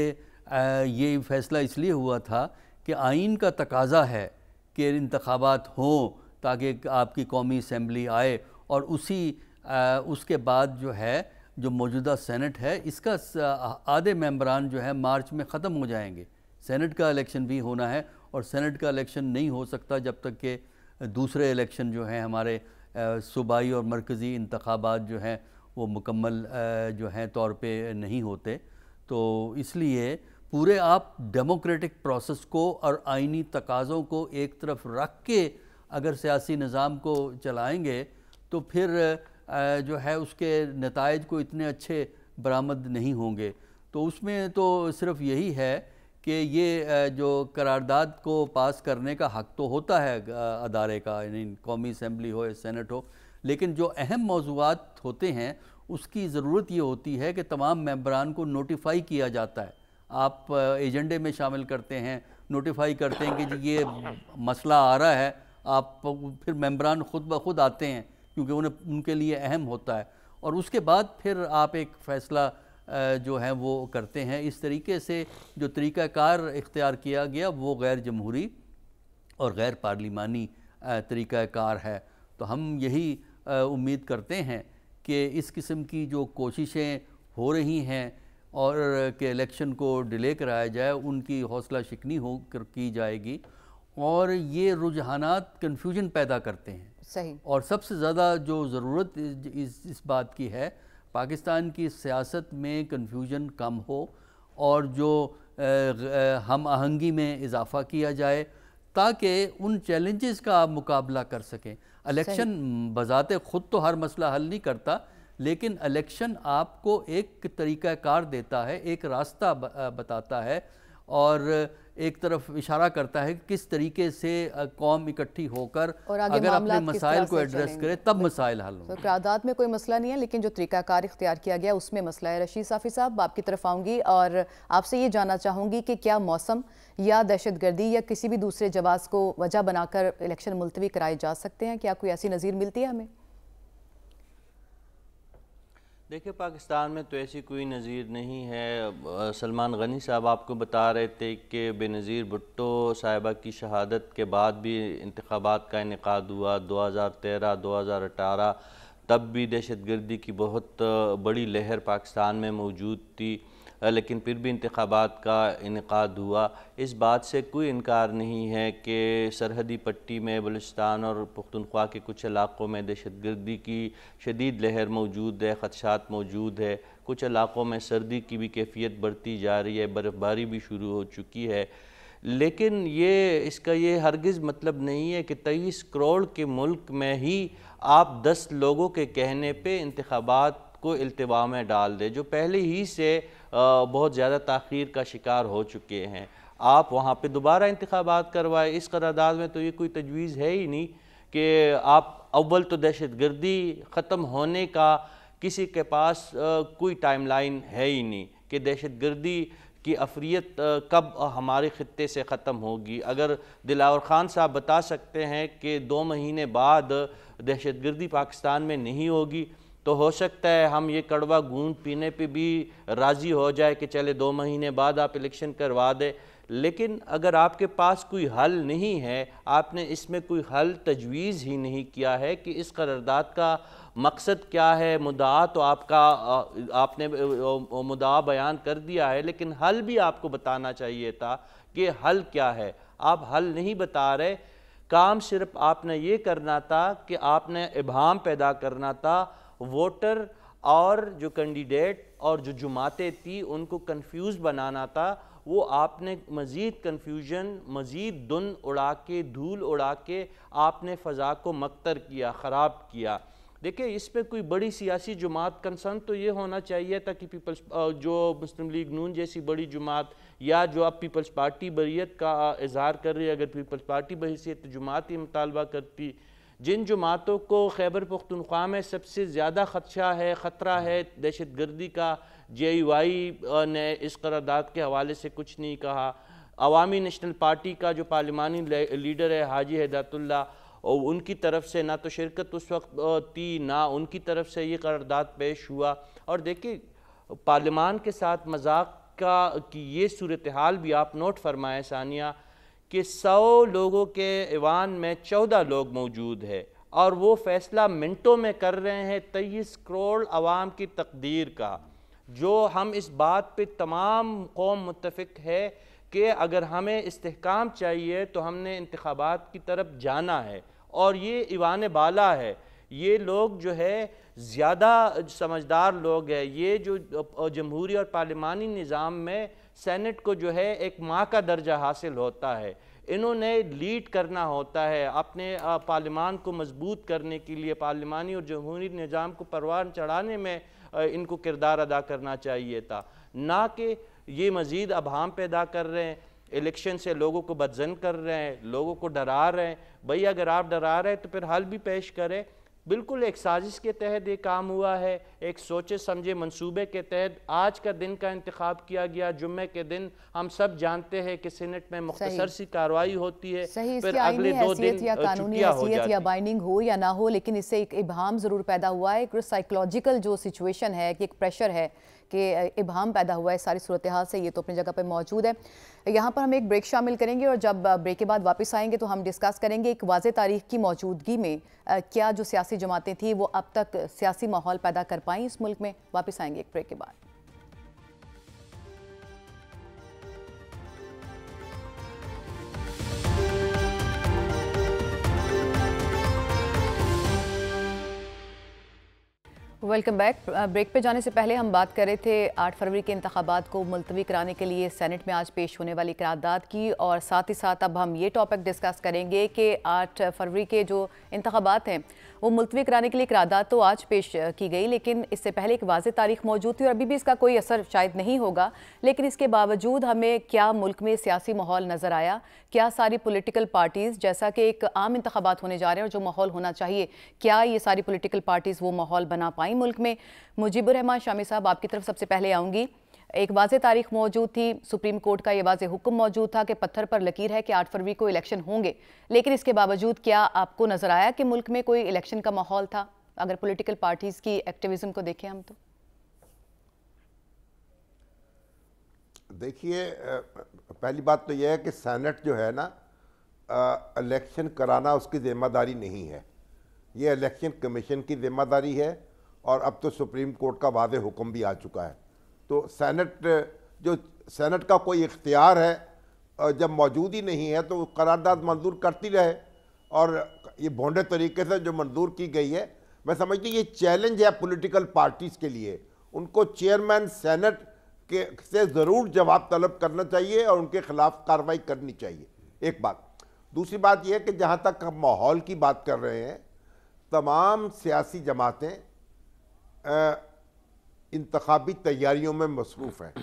ये फ़ैसला इसलिए हुआ था कि आइन का तकाजा है कि इंतबात हों ताकि आपकी कौमी असम्बली आए और उसी आ, उसके बाद जो है जो मौजूदा सेनेट है इसका आधे मेम्बरान जो है मार्च में ख़त्म हो जाएँगे। सेनेट का इलेक्शन भी होना है और सेनेट का इलेक्शन नहीं हो सकता जब तक कि दूसरे इलेक्शन जो हैं हमारे सूबाई और मरकज़ी इंतबात जो हैं वो मुकम्मल जो हैं तौर पे नहीं होते। तो इसलिए पूरे आप डेमोक्रेटिक प्रोसेस को और आइनी तकाज़ों को एक तरफ़ रख के अगर सियासी निज़ाम को चलाएँगे तो फिर जो है उसके नतज को इतने अच्छे बरामद नहीं होंगे। तो उसमें तो सिर्फ़ यही है कि ये जो करारदाद को पास करने का हक तो होता है अदारे का, यानी कौमी असम्बली हो या सेनेट हो, लेकिन जो अहम मौजूद होते हैं, उसकी ज़रूरत ये होती है कि तमाम मेम्बरान को नोटिफाई किया जाता है। आप एजेंडे में शामिल करते हैं नोटिफाई करते हैं कि ये मसला आ रहा है, आप फिर मेम्बरान ख़ुद ब खुद आते हैं, क्योंकि उन्हें, उनके लिए अहम होता है। और उसके बाद फिर आप एक फ़ैसला जो है वो करते हैं। इस तरीके से जो तरीक़ाकार इख्तियार किया गया, वो गैर जमहूरी और गैर पार्लिमानी तरीक़ाकार है। तो हम यही उम्मीद करते हैं कि इस किस्म की जो कोशिशें हो रही हैं और के इलेक्शन को डिले कराया जाए उनकी हौसला शिकनी हो कर की जाएगी। और ये रुझानात कन्फ्यूज़न पैदा करते हैं। सही। और सबसे ज़्यादा जो ज़रूरत इस इस बात की है पाकिस्तान की सियासत में कन्फ्यूज़न कम हो और जो हम आहंगी में इजाफ़ा किया जाए ताकि उन चैलेंजेस का मुकाबला कर सकें। इलेक्शन बजाते ख़ुद तो हर मसला हल नहीं करता लेकिन इलेक्शन आपको एक तरीक़ाकार देता है एक रास्ता बताता है और एक तरफ़ इशारा करता है कि किस तरीके से कौम इकट्ठी होकर अगर अपने मसाइल को एड्रेस करे तब मसाइल हल तो करारदाद में कोई मसला नहीं है लेकिन जो तरीकाकार इख्तियार किया गया उसमें मसला है। रशीद साफ़ी साहब आपकी तरफ़ आऊँगी और आपसे ये जानना चाहूँगी कि क्या मौसम या दहशत गर्दी या किसी भी दूसरे जवाब को वजह बनाकर इलेक्शन मुलतवी कराए जा सकते हैं? क्या कोई ऐसी नज़ीर मिलती है हमें? देखिए, पाकिस्तान में तो ऐसी कोई नज़ीर नहीं है। सलमान गनी साहब आपको बता रहे थे कि बेनज़ीर भुट्टो साहिबा की शहादत के बाद भी इंतबात का इनका हुआ। 2013 2018 तब भी दहशत गर्दी की बहुत बड़ी लहर पाकिस्तान में मौजूद थी। लेकिन फिर भी इंतबात का इनका हुआ। इस बात से कोई इनकार नहीं है कि सरहदी पट्टी में बलुस्तान और पुख्तनख्वा के कुछ इलाक़ों में दहशत गर्दी की शदीद लहर मौजूद है, ख़दशात मौजूद है। कुछ इलाक़ों में सर्दी की भी कैफियत बढ़ती जा रही है, बर्फ़बारी भी शुरू हो चुकी है। लेकिन ये, इसका ये हरगिज़ मतलब नहीं है कि तेईस करोड़ के मुल्क में ही आप दस लोगों के कहने पर इंतबात को अल्तवा में डाल दें। जो पहले ही से बहुत ज़्यादा तखीर का शिकार हो चुके हैं। आप वहाँ पर दोबारा इंतबात करवाए, इस करारदाद में तो ये कोई तजवीज़ है ही नहीं कि आप अव्वल तो दहशत गर्दी ख़त्म होने का किसी के पास कोई टाइम लाइन है ही नहीं कि दहशत गर्दी की अफरीत कब हमारे ख़त्े से ख़त्म होगी। अगर दिलावर ख़ान साहब बता सकते हैं कि दो महीने बाद दहशत गर्दी पाकिस्तान में नहीं होगी तो हो सकता है हम ये कड़वा गूंद पीने पे भी राज़ी हो जाए कि चले दो महीने बाद आप इलेक्शन करवा दें। लेकिन अगर आपके पास कोई हल नहीं है, आपने इसमें कोई हल तजवीज़ ही नहीं किया है कि इस करारदाद का मकसद क्या है मुदा तो आपका आपने मुदा बयान कर दिया है, लेकिन हल भी आपको बताना चाहिए था कि हल क्या है। आप हल नहीं बता रहे, काम सिर्फ़ आपने ये करना था कि आपने इबाम पैदा करना था वोटर और जो कैंडिडेट और जो जुमातें थी, उनको कंफ्यूज बनाना था। वो आपने मज़ीद कन्फ्यूज़न मज़ीद धुन उड़ा के धूल उड़ा के आपने फ़ज़ा को मकतर किया, ख़राब किया। देखिए, इस पर कोई बड़ी सियासी जुमात कंसर्न तो ये होना चाहिए था कि पीपल्स जो मुस्लिम लीग नून जैसी बड़ी जुमात या जो अब पीपल्स पार्टी बरीत का इजहार कर रही है, अगर पीपल्स पार्टी बहसीत जुमात ही मुतालबा करती जिन जमातों को खैबर पख्तनख्वा में सबसे ज़्यादा ख़दशा है, ख़तरा है दहशत गर्दी का जे आई ने इस करारदाद के हवाले से कुछ नहीं कहा। अवामी नेशनल पार्टी का जो पार्लिमानी लीडर है हाजी हैदतुल्ला और उनकी तरफ़ से ना तो शिरकत उस वक्त थी, ना उनकी तरफ़ से ये करारदाद पेश हुआ। और देखिए, पार्लिमान के साथ मज़ाक का, की ये सूरत हाल भी आप नोट फरमाएँ सानिया कि सौ लोगों के ईवान में चौदह लोग मौजूद है और वो फैसला मिनटों में कर रहे हैं तेईस करोड़ आवाम की तकदीर का, जो हम इस बात पे तमाम कौम मुतफिक है कि अगर हमें इस्तेकाम चाहिए तो हमने इंतबात की तरफ़ जाना है। और ये ईवान बाला है, ये लोग जो है, ज़्यादा समझदार लोग हैं। ये जो जमहूरी और पार्लिमानी निज़ाम में सेनेट को जो है एक माँ का दर्जा हासिल होता है। इन्होंने लीड करना होता है अपने पार्लिमान को मज़बूत करने के लिए। पार्लिमानी और जमहूरी निज़ाम को परवान चढ़ाने में इनको किरदार अदा करना चाहिए था। ना कि ये मज़ीद अभाम पैदा कर रहे हैं, इलेक्शन से लोगों को बदजन कर रहे हैं, लोगों को डरा रहे हैं। भाई अगर आप डरा रहे हैं तो फिर हल भी पेश करें। बिल्कुल एक साजिश के तहत ये काम हुआ है एक सोचे समझे मंसूबे के तहत आज का दिन का इंतखब किया गया जुम्मे के दिन हम सब जानते हैं कि सीनेट में मुख्तर सी कार्रवाई होती है सही फिर अगले दो दिन या कानूनी हैसियत या बाइंडिंग हो। या ना हो लेकिन इससे एक इबहम ज़रूर पैदा हुआ है एक साइकोलॉजिकल जो सिचुएशन है कि एक प्रेशर है कि इबाम पैदा हुआ है, सारी सूरत हाल से, ये तो अपनी जगह पर मौजूद है। यहाँ पर हम एक ब्रेक शामिल करेंगे और जब ब्रेक के बाद वापस आएँगे तो हम डिस्कस करेंगे एक वाज तारीख की मौजूदगी में क्या जो सियासी जमातें थी, वो अब तक सियासी माहौल पैदा कर पाई इस मुल्क में। वापस आएँगे एक ब्रेक के बाद। Welcome back. ब्रेक पे जाने से पहले हम बात कर रहे थे 8 फरवरी के इंतबात को मुलतवी कराने के लिए सेनेट में आज पेश होने वाली करारदाद की और साथ ही साथ अब हम ये टॉपिक डिस्कस करेंगे कि 8 फरवरी के जो इंतबात हैं वो मुलतवी कराने के लिए करारदाद तो आज पेश की गई, लेकिन इससे पहले एक वाज तारीख मौजूद थी और अभी भी इसका कोई असर शायद नहीं होगा। लेकिन इसके बावजूद हमें क्या मुल्क में सियासी माहौल नज़र आया? क्या सारी पोलिटिकल पार्टीज़ जैसा कि एक आम इंतबात होने जा रहे हैं और जो माहौल होना चाहिए, क्या ये सारी पोलिटिकल पार्टीज़ वो माहौल बना पाई मुल्क में? मुजीबुररहमान शामी साहब, आपकी तरफ़ सबसे पहले आऊँगी। एक वाज तारीख मौजूद थी, सुप्रीम कोर्ट का ये वाज हुक्म मौजूद था कि पत्थर पर लकीर है कि आठ फरवरी को इलेक्शन होंगे। लेकिन इसके बावजूद क्या आपको नज़र आया कि मुल्क में कोई इलेक्शन का माहौल था? अगर पॉलिटिकल पार्टीज़ की एक्टिविज्म को देखें हम तो। देखिए पहली बात तो यह है कि सैनट जो है ना इलेक्शन कराना उसकी ज़िम्मेदारी नहीं है। ये इलेक्शन कमीशन की ज़िम्मेदारी है और अब तो सुप्रीम कोर्ट का वाद हुक्म भी आ चुका है। तो सैनट, जो सैनट का कोई इख्तियार है जब मौजूद ही नहीं है तो करारदाद मंजूर करती रहे। और ये भोंडे तरीके से जो मंजूर की गई है, मैं समझती ये चैलेंज है पॉलिटिकल पार्टीज़ के लिए। उनको चेयरमैन सैनट के, से ज़रूर जवाब तलब करना चाहिए और उनके खिलाफ कार्रवाई करनी चाहिए। एक बात। दूसरी बात यह है कि जहाँ तक हम माहौल की बात कर रहे हैं, तमाम सियासी जमातें इंतबी तैयारियों में मसरूफ़ हैं।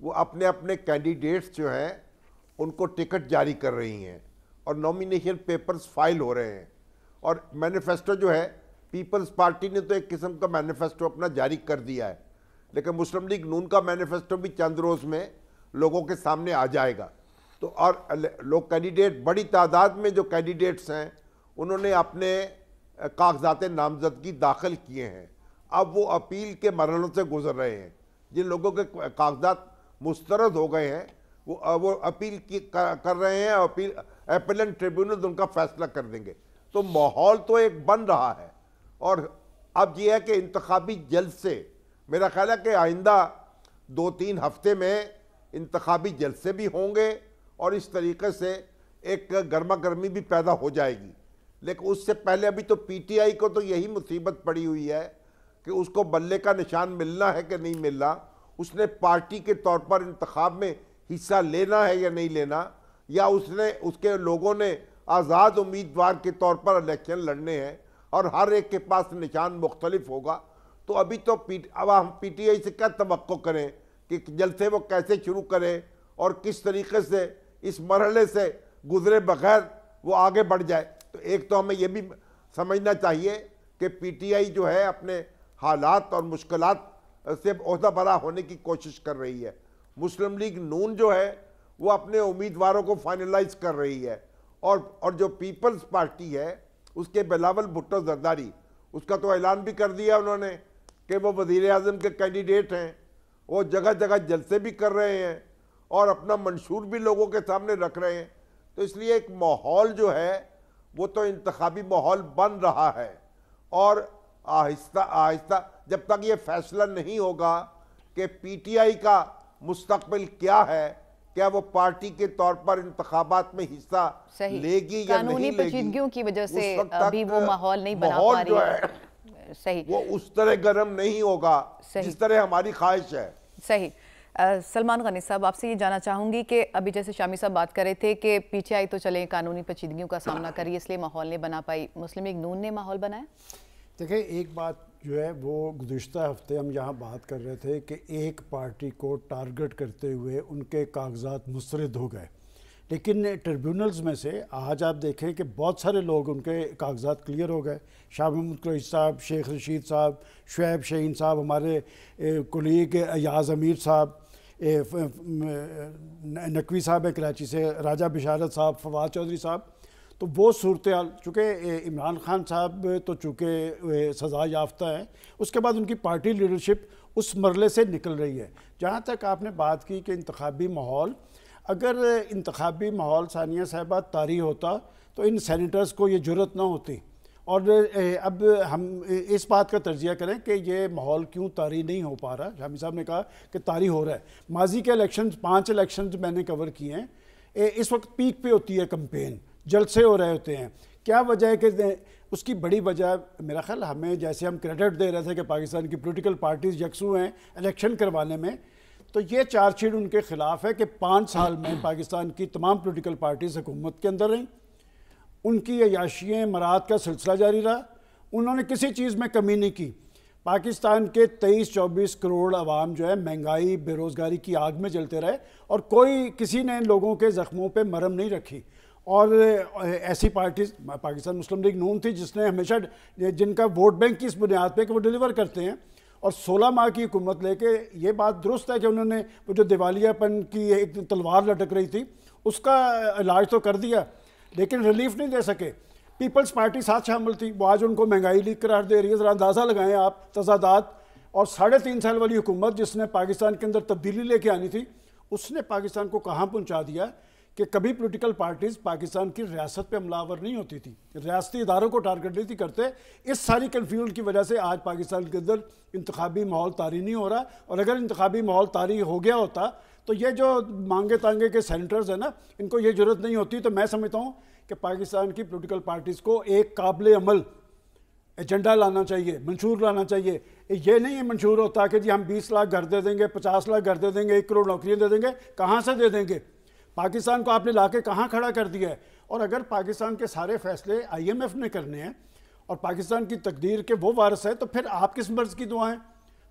वो अपने अपने कैंडिडेट्स जो हैं, उनको टिकट जारी कर रही हैं और नॉमिनेशन पेपर्स फ़ाइल हो रहे हैं। और मैनिफेस्टो जो है पीपल्स पार्टी ने तो एक किस्म का मैनिफेस्टो अपना जारी कर दिया है। लेकिन मुस्लिम लीग नून का मैनिफेस्टो भी चंद रोज़ में लोगों के सामने आ जाएगा। तो और लोग कैंडिडेट बड़ी तादाद में जो कैंडिडेट्स हैं, उन्होंने अपने कागजात नामजदगी दाखिल किए हैं। अब वो अपील के मरलों से गुजर रहे हैं। जिन लोगों के कागजात मुस्तरद हो गए हैं, वो वो अपील की कर रहे हैं, अपील अपीलन ट्रिब्यूनल उनका फैसला कर देंगे। तो माहौल तो एक बन रहा है। और अब ये है कि इंतबी जल्द से, मेरा ख्याल है कि आइंदा दो तीन हफ़्ते में इंतबी जलसे भी होंगे और इस तरीके से एक गर्मा गर्मी भी पैदा हो जाएगी। लेकिन उससे पहले अभी तो पीटीआई को तो यही मुसीबत पड़ी हुई है कि उसको बल्ले का निशान मिलना है कि नहीं मिलना? उसने पार्टी के तौर पर इंतखब में हिस्सा लेना है या नहीं लेना? या उसने, उसके लोगों ने आज़ाद उम्मीदवार के तौर पर इलेक्शन लड़ने हैं और हर एक के पास निशान मुख्तलिफ़ होगा? तो अभी तो पी, अब हम पी टी आई से क्या तो करें कि जल्द से वो कैसे शुरू करें और किस तरीके से, इस मरहले से गुजरे बगैर वो आगे बढ़ जाए? तो एक तो हमें ये भी समझना चाहिए कि पीटीआई जो है अपने हालात और मुश्किल से अहदा बरा होने की कोशिश कर रही है। मुस्लिम लीग नून जो है, वो अपने उम्मीदवारों को फाइनलाइज कर रही है। और और जो पीपल्स पार्टी है, उसके बिलावल भुट्टो जरदारी, उसका तो ऐलान भी कर दिया उन्होंने कि वो वज़ीर अजम के कैंडिडेट हैं, वो जगह जगह जलसे भी कर रहे हैं और अपना मंशूर भी लोगों के सामने रख रहे हैं। तो इसलिए एक माहौल जो है, वो तो इंतबी माहौल बन रहा है। और आहिस्ता आहिस्ता जब तक ये फैसला नहीं होगा कि पीटीआई का मुस्तकबिल क्या है क्या वो पार्टी के तौर पर इंतबात में हिस्सा लेगी या नहीं लेगी की वजह से अभी वो माहौल नहीं बना पा रही है। सही। वो उस तरह गर्म नहीं होगा जिस तरह हमारी ख्वाहिश है। सही। सलमान गनी साहब आपसे ये जानना चाहूँगी कि अभी जैसे शामी साहब बात कर रहे थे कि पीछे आई तो चले कानूनी पेचीदगियों का सामना <coughs> करिए इसलिए माहौल नहीं बना पाई। मुस्लिम लीग नून ने माहौल बनाया? देखिए एक बात जो है, वो गुज्त हफ़्ते हम यहाँ बात कर रहे थे कि एक पार्टी को टारगेट करते हुए उनके कागजात मुस्रद हो गए। लेकिन ट्रिब्यूनल्स में से आज आप देखें कि बहुत सारे लोग उनके कागजात क्लियर हो गए। शाह महमूद कुरैश साहब, शेख रशीद साहब, शुएब शहीन साहब, हमारे कुलीग अयाज अमीर साहब नकवी साहब है कराची से, राजा बिशारत साहब, फवाद चौधरी साहब तो वो सूरत चूँकि इमरान खान साहब तो चूँकि सज़ा याफ्ता है, उसके बाद उनकी पार्टी लीडरशिप उस मरले से निकल रही है। जहाँ तक आपने बात की कि इंतबी माहौल, अगर इंतबी माहौल सानिया साहबा तारी होता तो इन सैनिटर्स को ये ज़रूरत ना होती। और अब हम इस बात का तजिया करें कि ये माहौल क्यों तारी नहीं हो पा रहा? शामी साहब ने कहा कि तारी हो रहा है। माजी के इलेक्शन पाँच इलेक्शन मैंने कवर किए हैं। इस वक्त पीक पे होती है कंपेन। जलसे हो रहे होते हैं। क्या वजह है कि उसकी बड़ी वजह, मेरा ख्याल हमें जैसे हम क्रेडिट दे रहे थे कि पाकिस्तान की पोलिटिकल पार्टीज़ यकसू हैं इलेक्शन करवाने में तो ये चार्जशीट उनके खिलाफ है कि पाँच साल में पाकिस्तान की तमाम पोलिटिकल पार्टीज़ हुकूमत के अंदर रहीं। उनकी याशियाँ मरात का सिलसिला जारी रहा। उन्होंने किसी चीज़ में कमी नहीं की। पाकिस्तान के तेईस चौबीस करोड़ आवाम जो है, महँगाई, बेरोज़गारी की आग में जलते रहे और कोई किसी ने लोगों के ज़ख्मों पे मरम नहीं रखी। और ऐसी पार्टी, पाकिस्तान मुस्लिम लीग नून थी जिसने हमेशा, जिनका वोट बैंक की इस बुनियाद पे कि वो डिलीवर करते हैं। और 16 माह की हुकूमत लेके ये बात दुरुस्त है कि उन्होंने वो जो दिवालियापन की एक तलवार लटक रही थी, उसका इलाज तो कर दिया, लेकिन रिलीफ नहीं दे सके। पीपल्स पार्टी साथ शामिल थी, वो आज उनको महँगाई लीक करार दे रही है। ज़रा अंदाज़ा लगाएँ आप, तजादात। और साढ़े तीन साल वाली हुकूमत जिसने पाकिस्तान के अंदर तब्दीली लेके आनी थी, उसने पाकिस्तान को कहाँ पहुँचा दिया? कि कभी पोलिटिकल पार्टीज़ पाकिस्तान की रियासत पे हमलावर नहीं होती थी। रियासती इदारों को टारगेट नहीं थी करते। इस सारी कन्फ्यूज़न की वजह से आज पाकिस्तान के अंदर इंतबी माहौल तारी नहीं हो रहा और अगर इंतबी माहौल तारी हो गया होता तो ये जो मांगे तांगे के सेंटर्स हैं ना, इनको ये ज़रूरत नहीं होती। तो मैं समझता हूँ कि पाकिस्तान की पोलिटिकल पार्टीज़ को एक काबिल अमल एजेंडा लाना चाहिए, मंशूर लाना चाहिए। ये नहीं मंशूर होता कि जी हम 20 लाख घर दे देंगे 50 लाख घर दे देंगे, एक करोड़ नौकरियाँ दे देंगे, कहाँ से दे देंगे? पाकिस्तान को आपने ला के कहाँ खड़ा कर दिया है? और अगर पाकिस्तान के सारे फैसले आईएमएफ ने करने हैं और पाकिस्तान की तकदीर के वो वारस है तो फिर आप किस मर्ज की दुआएँ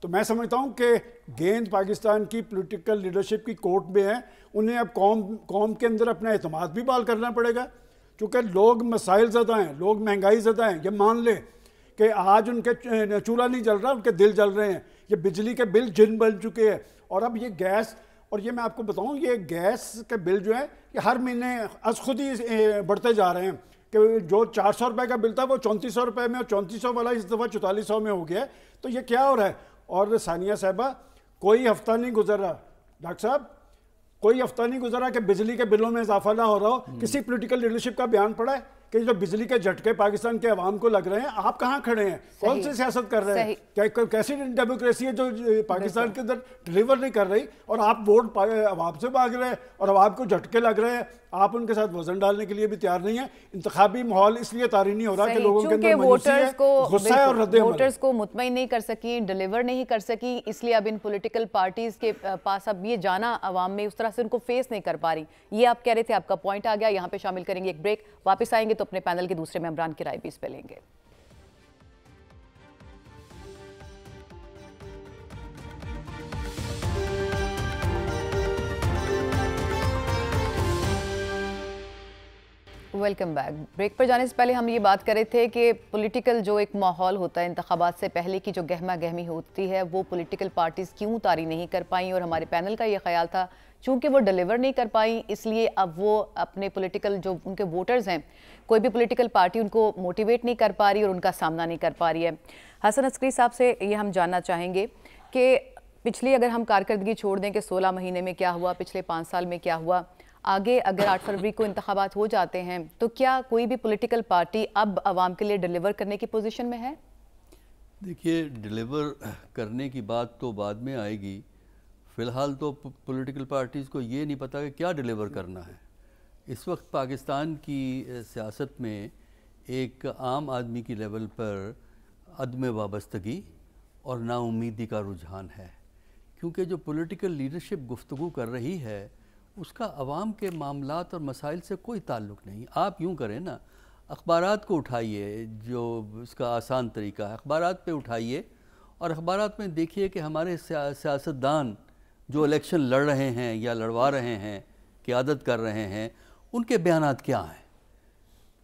तो मैं समझता हूँ कि गेंद पाकिस्तान की पॉलिटिकल लीडरशिप की कोर्ट में है। उन्हें अब कौम कौम के अंदर अपना अहतमाद भी बहाल करना पड़ेगा। क्योंकि लोग मसाइल ज़्यादा हैं, लोग महँगाई ज़्यादा हैं, ये मान लें कि आज उनके चूल्हा नहीं जल रहा, उनके दिल जल रहे हैं। ये बिजली के बिल जिन बन चुके हैं। और अब ये गैस और ये मैं आपको बताऊँ ये गैस के बिल जो है ये हर महीने अज खुद ही बढ़ते जा रहे हैं कि जो चार सौ रुपये का बिल था वो चौंतीस सौ रुपये में और चौंतीस सौ वाला इस दफ़ा चौतालीस सौ में हो गया तो ये क्या हो रहा है? और सानिया साहबा कोई हफ़्ता नहीं गुजर रहा। डॉक्टर साहब कोई हफ़्ता नहीं गुजरा कि बिजली के बिलों में इजाफा ना हो रहा हो। हम्म। किसी पोलिटिकल लीडरशिप का बयान पड़ा है? कि जो बिजली के झटके पाकिस्तान के अवाम को लग रहे हैं आप कहाँ खड़े हैं? कौन सी सियासत कर रहे हैं? क्या कैसी डेमोक्रेसी है जो पाकिस्तान के अंदर डिलीवर नहीं कर रही? और आप वोट अवाम से भाग रहे हैं और अवाम को झटके लग रहे हैं। आप उनके साथ वज़न डालने के लिए भी तैयार नहीं है। इंतबी माहौल इसलिए तारी नहीं हो रहा कि लोगों के अंदर वोटर्स को गुस्सा और वोटर्स को मुतमिन नहीं कर सकी डिलीवर नहीं कर सकी इसलिए अब इन पोलिटिकल पार्टीज़ के पास अब ये जाना अवाम में उस तरह से उनको फेस नहीं कर पा रही। ये आप कह रहे थे आपका पॉइंट आ गया यहाँ पे शामिल करेंगे एक ब्रेक वापस आएँगे तो अपने पैनल के दूसरे मेम्बरान की राय भी इस पर लेंगे। वेलकम बैक ब्रेक पर जाने से पहले हम ये बात कर रहे थे कि पॉलिटिकल जो एक माहौल होता है इंतबात से पहले की जो गहमा गहमी होती है, वो पॉलिटिकल पार्टीज़ क्यों तारी नहीं कर पाई? और हमारे पैनल का ये ख्याल था, चूँकि वो डिलीवर नहीं कर पाई, इसलिए अब वो अपने पॉलिटिकल जो उनके वोटर्स हैं, कोई भी पॉलिटिकल पार्टी उनको मोटिवेट नहीं कर पा रही और उनका सामना नहीं कर पा रही है। हसन अस्करी साहब से ये हम जानना चाहेंगे कि पिछली अगर हम कारकर्दगी छोड़ दें कि सोलह महीने में क्या हुआ, पिछले पाँच साल में क्या हुआ आगे अगर आठ फरवरी को इंतबात हो जाते हैं तो क्या कोई भी पॉलिटिकल पार्टी अब आवाम के लिए डिलीवर करने की पोजीशन में है? देखिए डिलीवर करने की बात तो बाद में आएगी। फ़िलहाल तो पॉलिटिकल पार्टीज़ को ये नहीं पता कि क्या डिलीवर करना है। इस वक्त पाकिस्तान की सियासत में एक आम आदमी की लेवल पर अदम वाबस्तगी और नाउमीदी का रुझान है। क्योंकि जो पॉलिटिकल लीडरशिप गुफ्तु कर रही है उसका आवाम के मामला और मसाइल से कोई ताल्लुक़ नहीं। आप यूँ करें ना अखबार को उठाइए, जो इसका आसान तरीका है अखबार पे उठाइए और अखबार में देखिए कि हमारे सियासतदान जो इलेक्शन लड़ रहे हैं या लड़वा रहे हैं, क़्यादत कर रहे हैं, उनके बयान क्या हैं?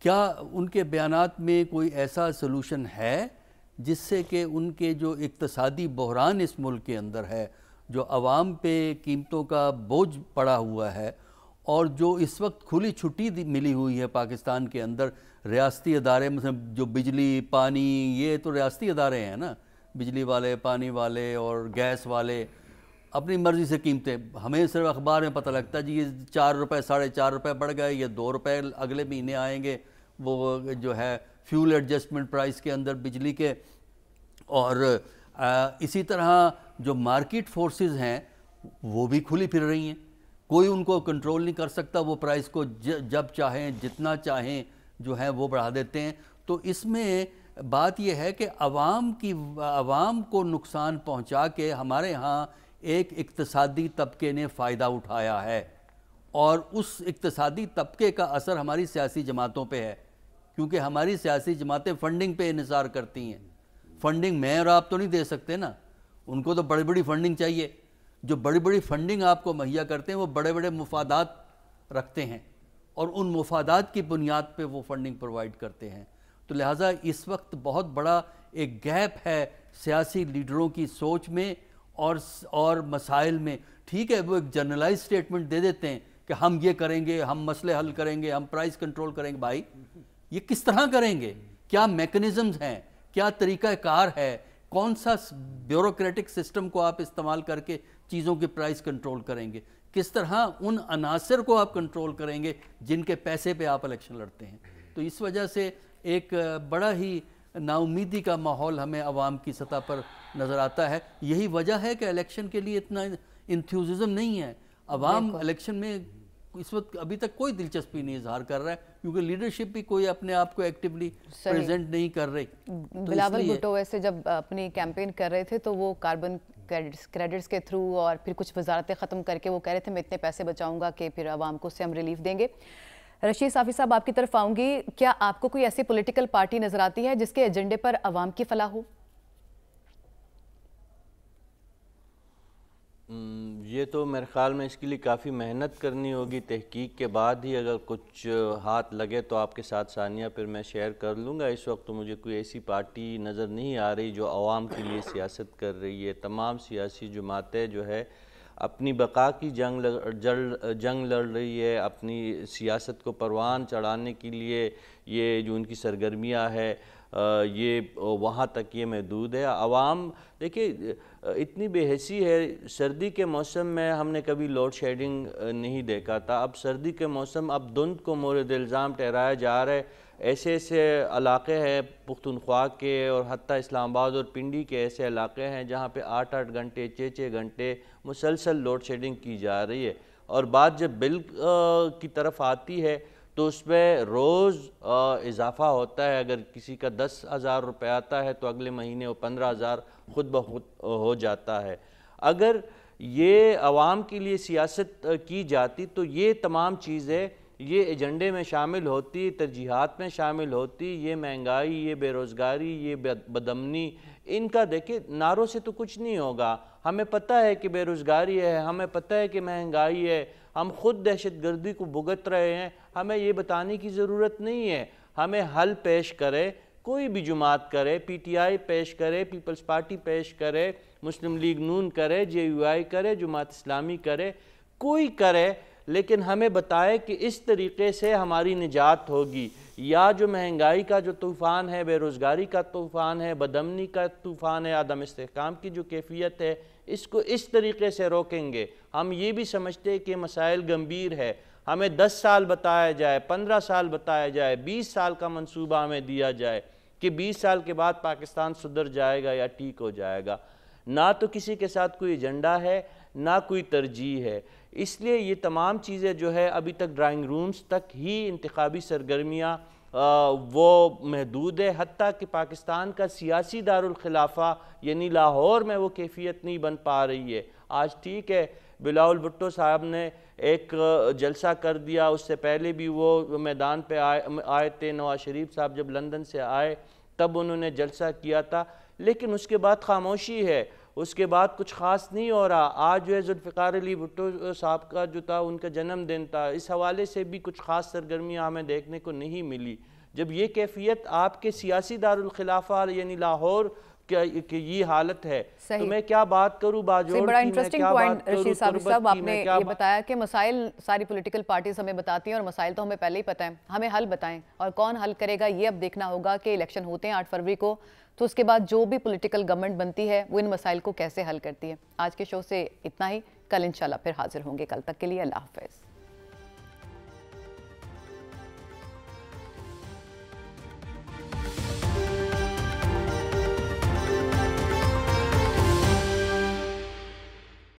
क्या उनके बयान में कोई ऐसा सलूशन है जिससे कि उनके जो इकतसादी बहरान इस मुल्क के अंदर है जो आवाम पे कीमतों का बोझ पड़ा हुआ है और जो इस वक्त खुली छुट्टी मिली हुई है पाकिस्तान के अंदर रियासती अदारे मतलब जो बिजली पानी ये तो रियासती अदारे हैं ना बिजली वाले पानी वाले और गैस वाले अपनी मर्ज़ी से कीमतें। हमें सिर्फ़ अखबार में पता लगता है जी ये चार रुपये साढ़े चार रुपये बढ़ गए ये दो रुपये अगले महीने आएँगे वो जो है फ्यूल एडजस्टमेंट प्राइस के अंदर बिजली के। और आ, इसी तरह जो मार्केट फोर्सेस हैं, वो भी खुली फिर रही हैं। कोई उनको कंट्रोल नहीं कर सकता, वो प्राइस को जब चाहें, जितना चाहें जो है वो बढ़ा देते हैं। तो इसमें बात यह है कि आवाम की, आवाम को नुकसान पहुँचा के हमारे यहाँ एक इकतसादी तबके ने फ़ायदा उठाया है। और उस इकतसादी तबके का असर हमारी सियासी जमातों पे है, क्योंकि हमारी सियासी जमातें फंडिंग पे इसार करती हैं। फंडिंग मैं और आप तो नहीं दे सकते ना। उनको तो बड़ी बड़ी फंडिंग चाहिए। जो बड़ी बड़ी फंडिंग आपको मुहैया करते हैं, वो बड़े बड़े मुफादात रखते हैं और उन मुफादात की बुनियाद पे वो फंडिंग प्रोवाइड करते हैं। तो लिहाजा इस वक्त बहुत बड़ा एक गैप है सियासी लीडरों की सोच में और और मसाइल में। ठीक है, वो एक जनरलाइज स्टेटमेंट दे देते हैं कि हम ये करेंगे, हम मसले हल करेंगे, हम प्राइस कंट्रोल करेंगे। भाई, ये किस तरह करेंगे? क्या मैकेनिज़म्स हैं? क्या तरीक़ाकार है? कौन सा ब्यूरोक्रेटिक सिस्टम को आप इस्तेमाल करके चीज़ों की प्राइस कंट्रोल करेंगे? किस तरह उन अनासर को आप कंट्रोल करेंगे जिनके पैसे पे आप इलेक्शन लड़ते हैं? तो इस वजह से एक बड़ा ही नाउमीदी का माहौल हमें आवाम की सतह पर नज़र आता है। यही वजह है कि इलेक्शन के लिए इतना इंथ्यूज़म नहीं है। अवाम इलेक्शन में इस वक्त अभी तक कोई दिलचस्पी नहीं इजहार कर रहा है क्योंकि लीडरशिप भी कोई अपने आप को एक्टिवली प्रेजेंट नहीं कर रही। तो बिलावल भुट्टो वैसे जब अपनी कैंपेन कर रहे थे तो वो कार्बन क्रेडिट्स क्रेडिट्स के थ्रू और फिर कुछ वजारतें ख़त्म करके वो कह रहे थे मैं इतने पैसे बचाऊँगा कि फिर आवाम को उससे हम रिलीफ देंगे। रशीद साफ़ी साहब आपकी तरफ़ आऊँगी क्या आपको कोई ऐसी पोलिटिकल पार्टी नज़र आती है जिसके एजेंडे पर आवाम की फलाह हो? ये तो मेरे ख़्याल में इसके लिए काफ़ी मेहनत करनी होगी। तहकीक के बाद ही अगर कुछ हाथ लगे तो आपके साथ सानिया फिर मैं शेयर कर लूँगा। इस वक्त तो मुझे कोई ऐसी पार्टी नज़र नहीं आ रही जो आवाम के लिए सियासत कर रही है। तमाम सियासी जमातें जो है, अपनी बका की जंग जल, जंग लड़ रही है। अपनी सियासत को परवान चढ़ाने के लिए ये जो उनकी सरगर्मियाँ है ये वहाँ तक ये महदूद है। आवाम देखिए इतनी बेहसी है, सर्दी के मौसम में हमने कभी लोड शेडिंग नहीं देखा था। अब सर्दी के मौसम, अब धुंध को मोरद इल्ज़ाम ठहराया जा रहा है। ऐसे ऐसे इलाके हैं, पुख्तनख्वा के और हती इस्लामाबाद और पिंडी के ऐसे इलाके हैं जहाँ पे आठ आठ घंटे छः छः घंटे मुसलसल लोड शेडिंग की जा रही है। और बात जब बिल की तरफ़ आती है तो उसमें रोज़ इजाफ़ा होता है। अगर किसी का दस हज़ार रुपये आता है तो अगले महीने वो पंद्रह हज़ार खुद ब खुद हो जाता है। अगर ये आवाम के लिए सियासत की जाती तो ये तमाम चीज़ें, ये एजेंडे में शामिल होती, तरजीहत में शामिल होती। ये महँगाई, ये बेरोज़गारी, ये बदमनी, इनका देखिए, नारों से तो कुछ नहीं होगा। हमें पता है कि बेरोज़गारी है, हमें पता है कि महँगाई है हम खुद दहशत गर्दी को भुगत रहे हैं, हमें ये बताने की ज़रूरत नहीं है। हमें हल पेश करे, कोई भी जुमात करे, पीटीआई पेश करे, पीपल्स पार्टी पेश करे, मुस्लिम लीग नून करे जे यू आई करे, जुमात इस्लामी करे, कोई करे, लेकिन हमें बताए कि इस तरीके से हमारी निजात होगी। या जो महँगाई का जो तूफ़ान है, बेरोज़गारी का तूफ़ान है, बदमनी का तूफ़ान है, आदम इसकाम की जो कैफियत है इसको इस तरीके से रोकेंगे। हम ये भी समझते हैं कि मसाइल गंभीर है। हमें दस साल बताया जाए, पंद्रह साल बताया जाए, बीस साल का मनसूबा हमें दिया जाए कि बीस साल के बाद पाकिस्तान सुधर जाएगा या ठीक हो जाएगा। ना तो किसी के साथ कोई एजेंडा है, ना कोई तरजीह है। इसलिए ये तमाम चीज़ें जो है अभी तक ड्राइंग रूम्स तक ही इंतबी सरगर्मियाँ वो महदूद है हती कि पाकिस्तान का सियासी दारुलखिलाफ़ा यानी लाहौर में वो कैफियत नहीं बन पा रही है। आज ठीक है, बिलाउल भुट्टो साहब ने एक जलसा कर दिया, उससे पहले भी वो मैदान पे आए आए थे, नवाज़ शरीफ साहब जब लंदन से आए, तब उन्होंने जलसा किया था, लेकिन उसके बाद खामोशी है। उसके बाद कुछ ख़ास नहीं हो रहा। आज जो है जुल्फ़ार अली भुट्टो साहब का जो था उनका जन्मदिन था। इस हवाले से भी कुछ ख़ास सरगर्मियाँ हमें देखने को नहीं मिली। जब ये कैफियत आपके सियासी दारुलखिलाफा यानी लाहौर कि ये हालत है तो मैं क्या बात करूँ बाजोड़ बड़ा इंटरेस्टिंग पॉइंट रशीद साहब आपने ये बताया कि मसाइल सारी पॉलिटिकल पार्टीज़ हमें बताती हैं और मसाइल तो हमें पहले ही पता है। हमें हल बताएँ। और कौन हल करेगा ये अब देखना होगा कि इलेक्शन होते हैं आठ फरवरी को। तो उसके बाद जो भी पॉलिटिकल गवर्नमेंट बनती है, वो इन मसाइल को कैसे हल करती है? आज के शो से इतना ही। कल इंशाल्लाह फिर हाजिर होंगे। कल तक के लिए अल्लाह हाफिज़।